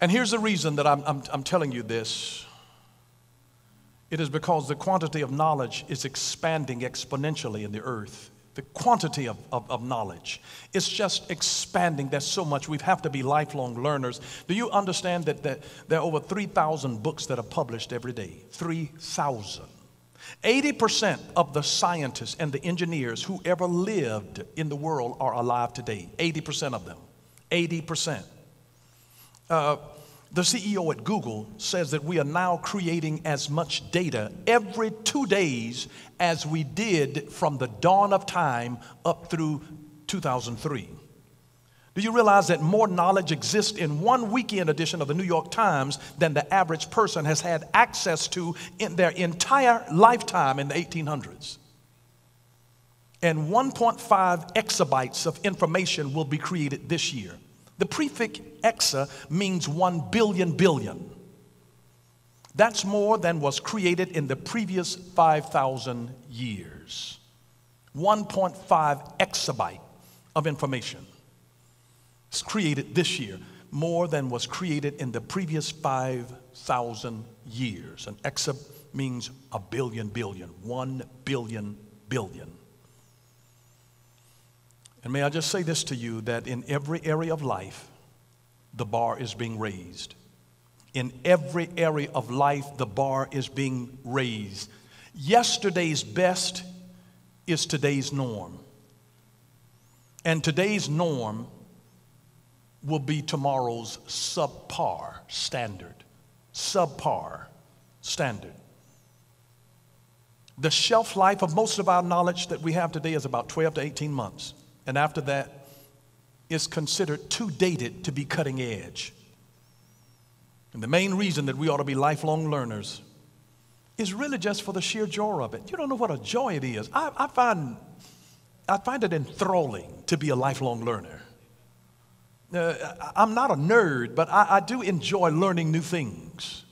And here's the reason that I'm, I'm, I'm telling you this it is because the quantity of knowledge is expanding exponentially in the earth the quantity of, of, of, knowledge. It's just expanding. There's so much. We have to be lifelong learners. Do you understand that, that there are over 3,000 books that are published every day? 3,000. 80% of the scientists and the engineers who ever lived in the world are alive today. 80% of them. 80%. Uh, the CEO at Google says that we are now creating as much data every two days as we did from the dawn of time up through 2003. Do you realize that more knowledge exists in one weekend edition of the New York Times than the average person has had access to in their entire lifetime in the 1800s? And 1.5 exabytes of information will be created this year. The prefix exa means 1 billion billion. That's more than was created in the previous 5,000 years. 1.5 exabyte of information is created this year, more than was created in the previous 5,000 years. An exa means a billion billion, 1 billion billion. And may I just say this to you that in every area of life, the bar is being raised. In every area of life, the bar is being raised. Yesterday's best is today's norm. And today's norm will be tomorrow's subpar standard. Subpar standard. The shelf life of most of our knowledge that we have today is about 12 to 18 months. And after that, is considered too dated to be cutting edge. And the main reason that we ought to be lifelong learners is really just for the sheer joy of it. You don't know what a joy it is. I, I find, I find it enthralling to be a lifelong learner. Uh, I'm not a nerd, but I, I, do enjoy learning new things.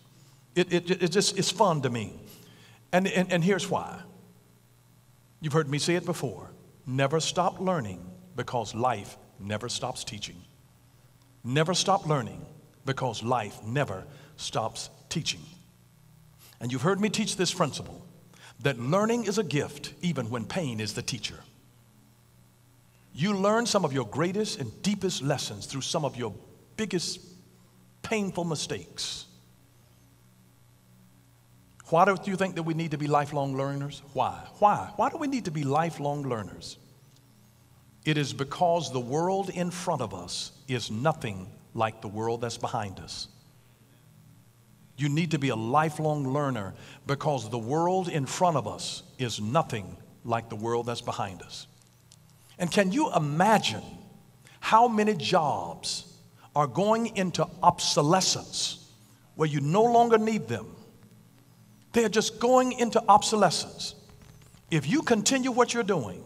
It, it, it just it's fun to me. And, and, and here's why. You've heard me say it before. Never stop learning because life never stops teaching. Never stop learning because life never stops teaching. And you've heard me teach this principle that learning is a gift even when pain is the teacher. You learn some of your greatest and deepest lessons through some of your biggest painful mistakes. Why do you think that we need to be lifelong learners? Why? Why? Why do we need to be lifelong learners? It is because the world in front of us is nothing like the world that's behind us. You need to be a lifelong learner because the world in front of us is nothing like the world that's behind us. And can you imagine how many jobs are going into obsolescence where you no longer need them? They're just going into obsolescence. If you continue what you're doing,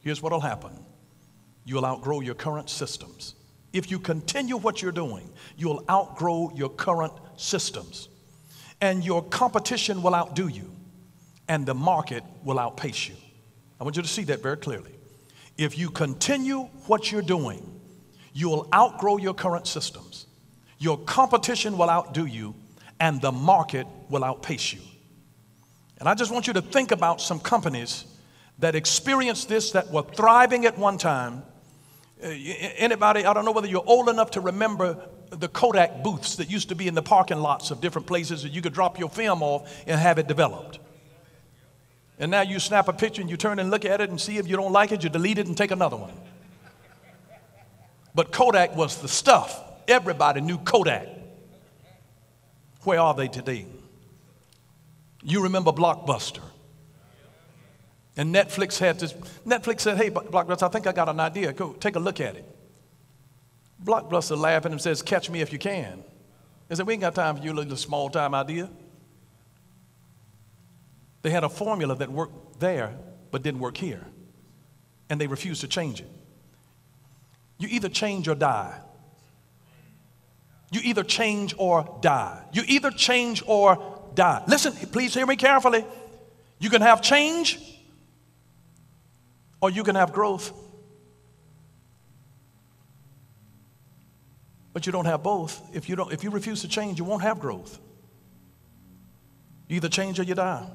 here's what will happen you'll outgrow your current systems. If you continue what you're doing, you'll outgrow your current systems. And your competition will outdo you, and the market will outpace you. I want you to see that very clearly. If you continue what you're doing, you'll outgrow your current systems. Your competition will outdo you, and the market will outpace you. And I just want you to think about some companies that experienced this, that were thriving at one time. Uh, anybody, I don't know whether you're old enough to remember the Kodak booths that used to be in the parking lots of different places that you could drop your film off and have it developed. And now you snap a picture and you turn and look at it and see if you don't like it, you delete it and take another one. But Kodak was the stuff. Everybody knew Kodak. Where are they today? You remember Blockbuster. And Netflix had this. Netflix said, Hey, Blockbuster, I think I got an idea. Go take a look at it. Blockbuster laughing and says, Catch me if you can. They said, We ain't got time for you, little small time idea. They had a formula that worked there but didn't work here. And they refused to change it. You either change or die. You either change or die. You either change or die. Listen, please hear me carefully. You can have change or you can have growth. But you don't have both. If you, don't, if you refuse to change, you won't have growth. You either change or you die.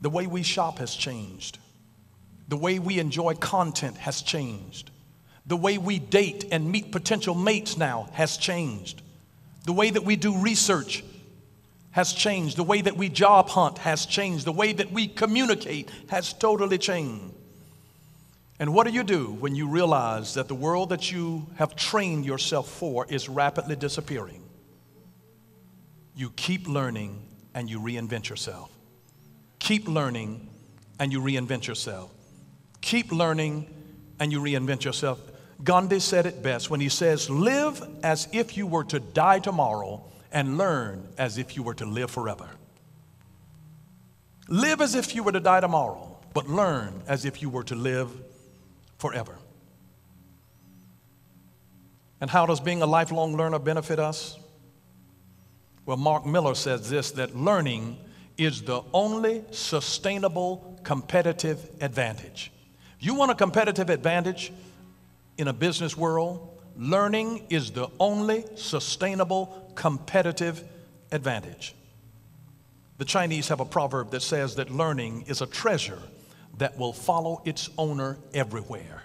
The way we shop has changed. The way we enjoy content has changed. The way we date and meet potential mates now has changed. The way that we do research has changed. The way that we job hunt has changed. The way that we communicate has totally changed. And what do you do when you realize that the world that you have trained yourself for is rapidly disappearing? You keep learning and you reinvent yourself. Keep learning and you reinvent yourself. Keep learning and you reinvent yourself. Gandhi said it best when he says, Live as if you were to die tomorrow and learn as if you were to live forever. Live as if you were to die tomorrow, but learn as if you were to live forever. And how does being a lifelong learner benefit us? Well, Mark Miller says this that learning is the only sustainable competitive advantage. You want a competitive advantage in a business world? Learning is the only sustainable competitive advantage. The Chinese have a proverb that says that learning is a treasure that will follow its owner everywhere.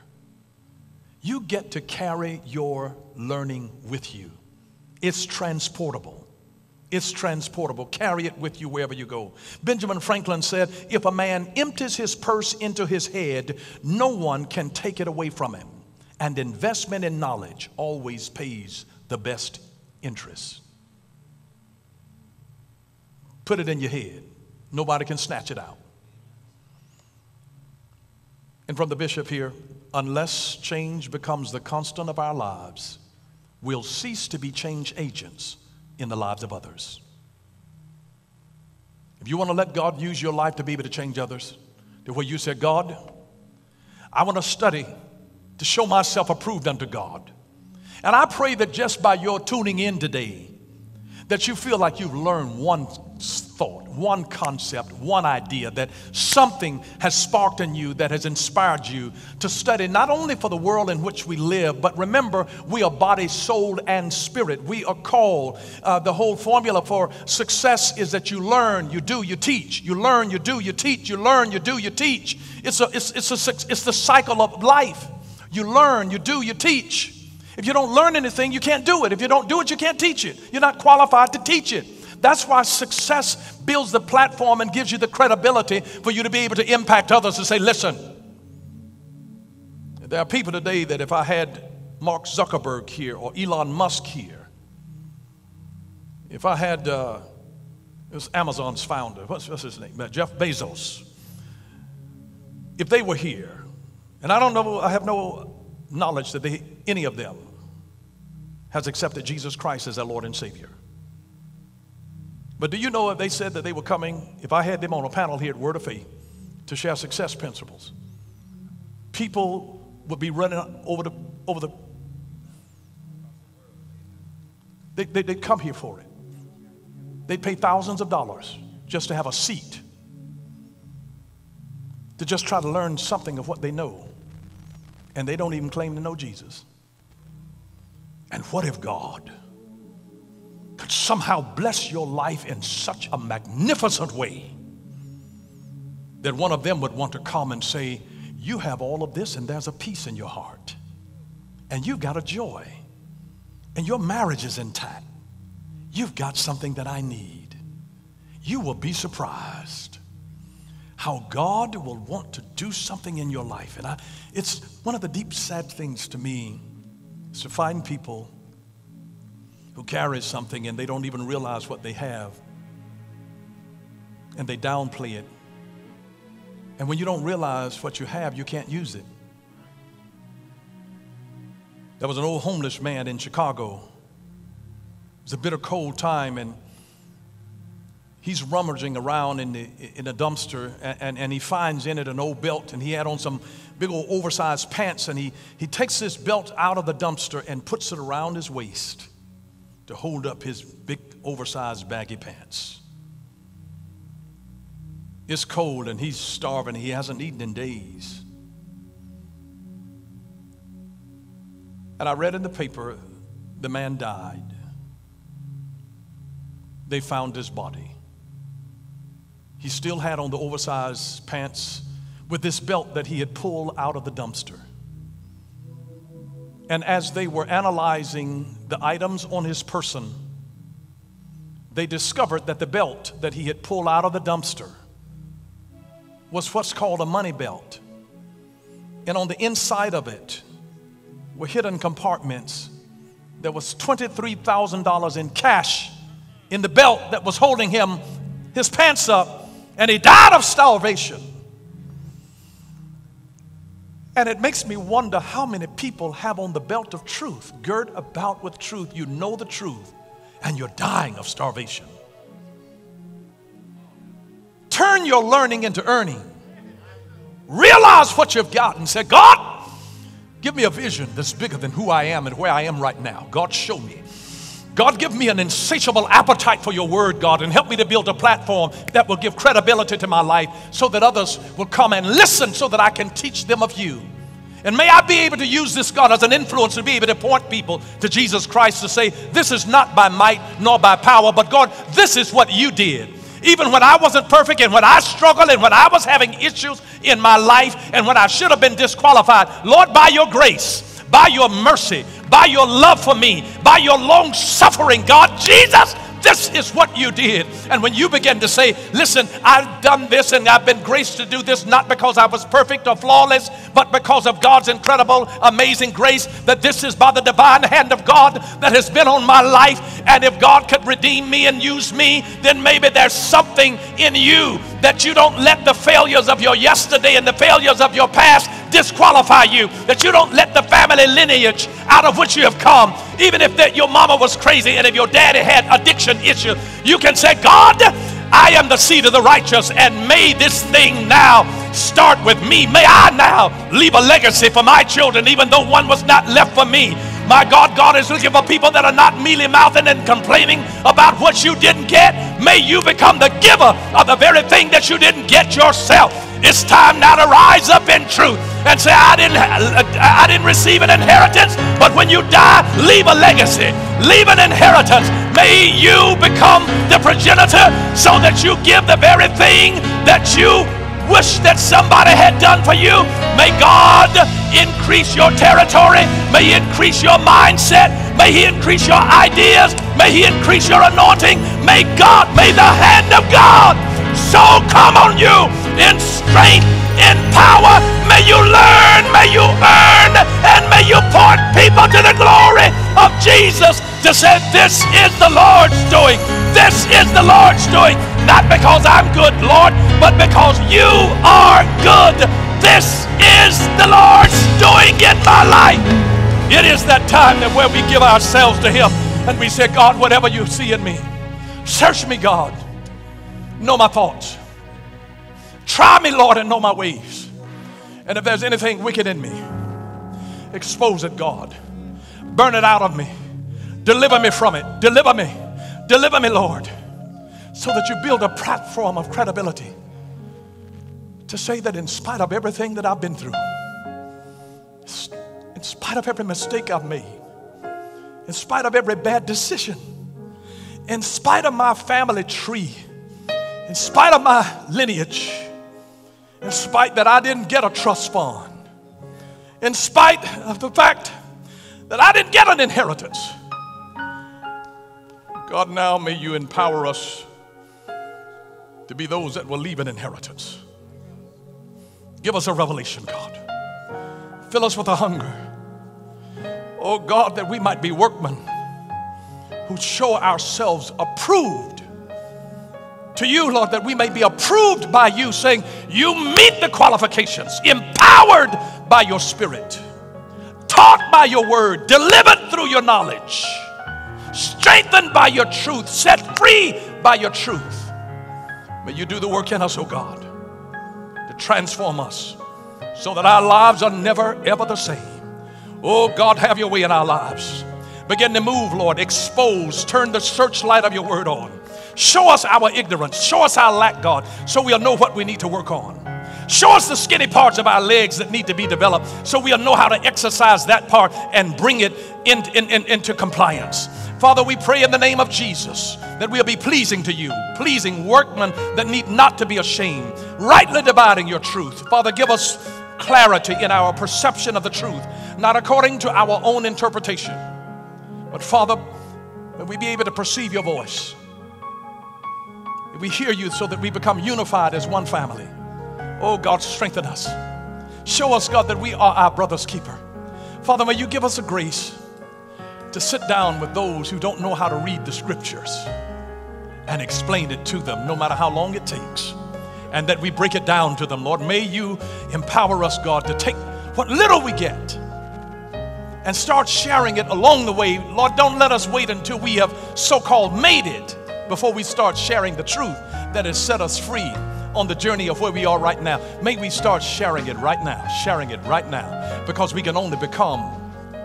You get to carry your learning with you, it's transportable. It's transportable. Carry it with you wherever you go. Benjamin Franklin said, If a man empties his purse into his head, no one can take it away from him. And investment in knowledge always pays the best interest. Put it in your head. Nobody can snatch it out. And from the bishop here, unless change becomes the constant of our lives, we'll cease to be change agents in the lives of others. If you want to let God use your life to be able to change others, to where you say, God, I want to study to show myself approved unto God. And I pray that just by your tuning in today, that you feel like you've learned one thought, one concept, one idea, that something has sparked in you that has inspired you to study not only for the world in which we live, but remember, we are body, soul, and spirit. We are called. Uh, the whole formula for success is that you learn, you do, you teach. You learn, you do, you teach. You learn, you do, you teach. It's, a, it's, it's, a, it's the cycle of life. You learn, you do, you teach. If you don't learn anything, you can't do it. If you don't do it, you can't teach it. You're not qualified to teach it. That's why success builds the platform and gives you the credibility for you to be able to impact others and say, listen, there are people today that if I had Mark Zuckerberg here or Elon Musk here, If I had, uh, it was Amazon's founder, what's, what's his name? Uh, Jeff Bezos. If they were here, and I don't know, I have no knowledge that they, any of them has accepted Jesus Christ as their Lord and Savior. But do you know if they said that they were coming, if I had them on a panel here at Word of Faith to share success principles, people would be running over the, over the, they, they, they'd come here for it. They'd pay thousands of dollars just to have a seat, to just try to learn something of what they know. And they don't even claim to know Jesus. And what if God could somehow bless your life in such a magnificent way that one of them would want to come and say, You have all of this, and there's a peace in your heart, and you've got a joy, and your marriage is intact. You've got something that I need. You will be surprised how God will want to do something in your life. And I, it's one of the deep, sad things to me is to find people who carry something and they don't even realize what they have. And they downplay it. And when you don't realize what you have, you can't use it. There was an old homeless man in Chicago. It was a bitter cold time, and he's rummaging around in, the, in a dumpster, and, and, and, he finds in it an old belt, and he had on some big old oversized pants, and he, he takes this belt out of the dumpster and puts it around his waist to hold up his big oversized baggy pants. It's cold and he's starving. He hasn't eaten in days. And I read in the paper the man died. They found his body. He still had on the oversized pants with this belt that he had pulled out of the dumpster. And as they were analyzing the items on his person, they discovered that the belt that he had pulled out of the dumpster was what's called a money belt. And on the inside of it were hidden compartments. There was $23,000 in cash in the belt that was holding him, his pants up, and he died of starvation. And it makes me wonder how many people have on the belt of truth, girt about with truth. You know the truth, and you're dying of starvation. Turn your learning into earning. Realize what you've got and say, God, give me a vision that's bigger than who I am and where I am right now. God, show me. God, give me an insatiable appetite for your word, God, and help me to build a platform that will give credibility to my life so that others will come and listen so that I can teach them of you. And may I be able to use this, God, as an influence to be able to point people to Jesus Christ to say, This is not by might nor by power, but God, this is what you did. Even when I wasn't perfect and when I struggled and when I was having issues in my life and when I should have been disqualified, Lord, by your grace, by your mercy, by your love for me, by your long suffering, God, Jesus, this is what you did. And when you begin to say, Listen, I've done this and I've been graced to do this not because I was perfect or flawless, but because of God's incredible, amazing grace, that this is by the divine hand of God that has been on my life. And if God could redeem me and use me, then maybe there's something in you that you don't let the failures of your yesterday and the failures of your past disqualify you, that you don't let the family lineage out of which you have come, even if that your mama was crazy and if your daddy had addiction issue, you can say, God, I am the seed of the righteous, and may this thing now start with me. May I now leave a legacy for my children, even though one was not left for me. My God, God is looking for people that are not mealy mouthing and complaining about what you didn't get. May you become the giver of the very thing that you didn't get yourself. It's time now to rise up in truth and say, I didn't, uh, I didn't receive an inheritance, but when you die, leave a legacy, leave an inheritance. May you become the progenitor so that you give the very thing that you wish that somebody had done for you. May God increase your territory. May He increase your mindset. May He increase your ideas. May He increase your anointing. May God, may the hand of God so come on you in strength in power. May you learn, may you earn, and may you point people to the glory of Jesus to say, This is the Lord's doing. This is the Lord's doing. Not because I'm good, Lord, but because you are good. This is the Lord's doing in my life. It is that time that where we give ourselves to Him and we say, God, whatever you see in me, search me, God. Know my thoughts. Try me, Lord, and know my ways. And if there's anything wicked in me, expose it, God. Burn it out of me. Deliver me from it. Deliver me. Deliver me, Lord. So that you build a platform of credibility to say that in spite of everything that I've been through, in spite of every mistake I've made, in spite of every bad decision, in spite of my family tree, in spite of my lineage, in spite that I didn't get a trust fund, in spite of the fact that I didn't get an inheritance. God, now may you empower us to be those that will leave an inheritance. Give us a revelation, God. Fill us with a hunger. Oh God, that we might be workmen who show ourselves approved to you, Lord, that we may be approved by you, saying, You meet the qualifications, empowered by your Spirit, taught by your word, delivered through your knowledge, strengthened by your truth, set free by your truth. May you do the work in us, oh God, transform us so that our lives are never, ever the same. Oh God, have your way in our lives. Begin to move, Lord. Expose, turn the searchlight of your word on. Show us our ignorance. Show us our lack, God, so we'll know what we need to work on. Show us the skinny parts of our legs that need to be developed so we'll know how to exercise that part and bring it in, in, in, into compliance. Father, we pray in the name of Jesus that we'll be pleasing to you, pleasing workmen that need not to be ashamed, rightly dividing your truth. Father, give us clarity in our perception of the truth, not according to our own interpretation. But Father, may we be able to perceive your voice we hear you so that we become unified as one family. Oh God, strengthen us. Show us, God, that we are our brother's keeper. Father, may you give us a grace to sit down with those who don't know how to read the scriptures and explain it to them, no matter how long it takes, and that we break it down to them, Lord. May you empower us, God, to take what little we get and start sharing it along the way. Lord, don't let us wait until we have so called made it before we start sharing the truth that has set us free on the journey of where we are right now. May we start sharing it right now, sharing it right now, because we can only become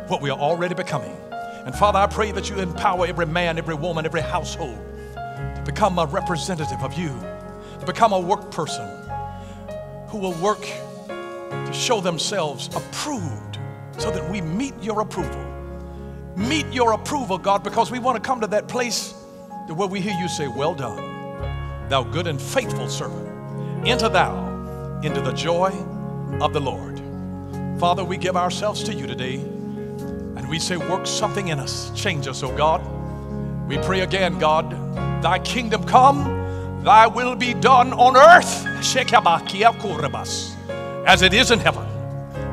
what we are already becoming. And Father, I pray that you empower every man, every woman, every household to become a representative of you, to become a work person who will work to show themselves approved so that we meet your approval. Meet your approval, God, because we want to come to that place where we hear you say, Well done, thou good and faithful servant. Enter thou into the joy of the Lord. Father, we give ourselves to you today and we say, Work something in us. Change us, O God. We pray again, God, thy kingdom come, thy will be done on earth as it is in heaven.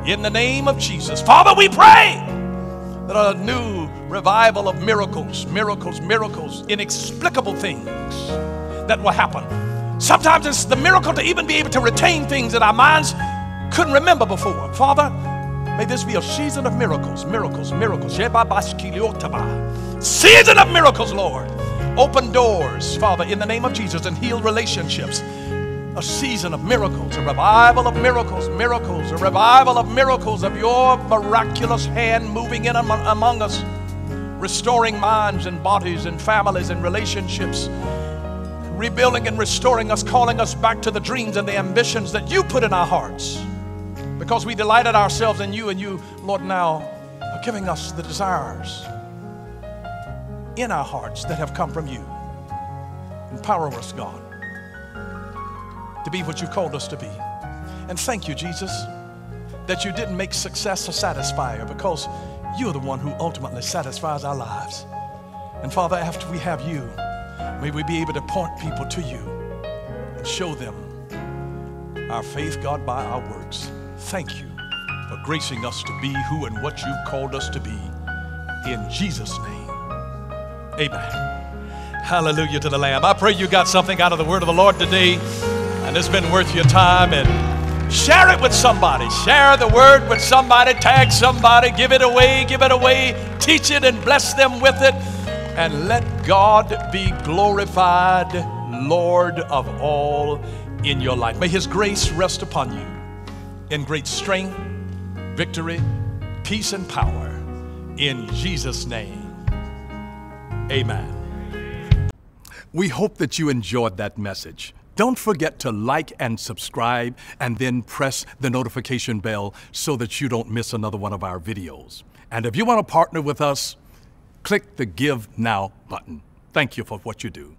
In the name of Jesus. Father, we pray that a new revival of miracles, miracles, miracles, inexplicable things that will happen. Sometimes it's the miracle to even be able to retain things that our minds couldn't remember before. Father, may this be a season of miracles, miracles, miracles. Season of miracles, Lord. Open doors, Father, in the name of Jesus, and heal relationships a season of miracles, a revival of miracles, miracles, a revival of miracles of your miraculous hand moving in among us, restoring minds and bodies and families and relationships, rebuilding and restoring us, calling us back to the dreams and the ambitions that you put in our hearts. Because we delighted ourselves in you, and you, Lord, now are giving us the desires in our hearts that have come from you. Empower us, God to be what you called us to be. And thank you, Jesus, that you didn't make success a satisfier because you're the one who ultimately satisfies our lives. And Father, after we have you, may we be able to point people to you and show them our faith, God, by our works. Thank you for gracing us to be who and what you've called us to be. In Jesus' name, amen. Hallelujah to the Lamb. I pray you got something out of the word of the Lord today, and it's been worth your time. And share it with somebody. Share the word with somebody. Tag somebody. Give it away. Give it away. Teach it and bless them with it. And let God be glorified, Lord of all in your life. May His grace rest upon you in great strength, victory, peace, and power. In Jesus' name, amen. We hope that you enjoyed that message. Don't forget to like and subscribe and then press the notification bell so that you don't miss another one of our videos. And if you want to partner with us, click the Give Now button. Thank you for what you do.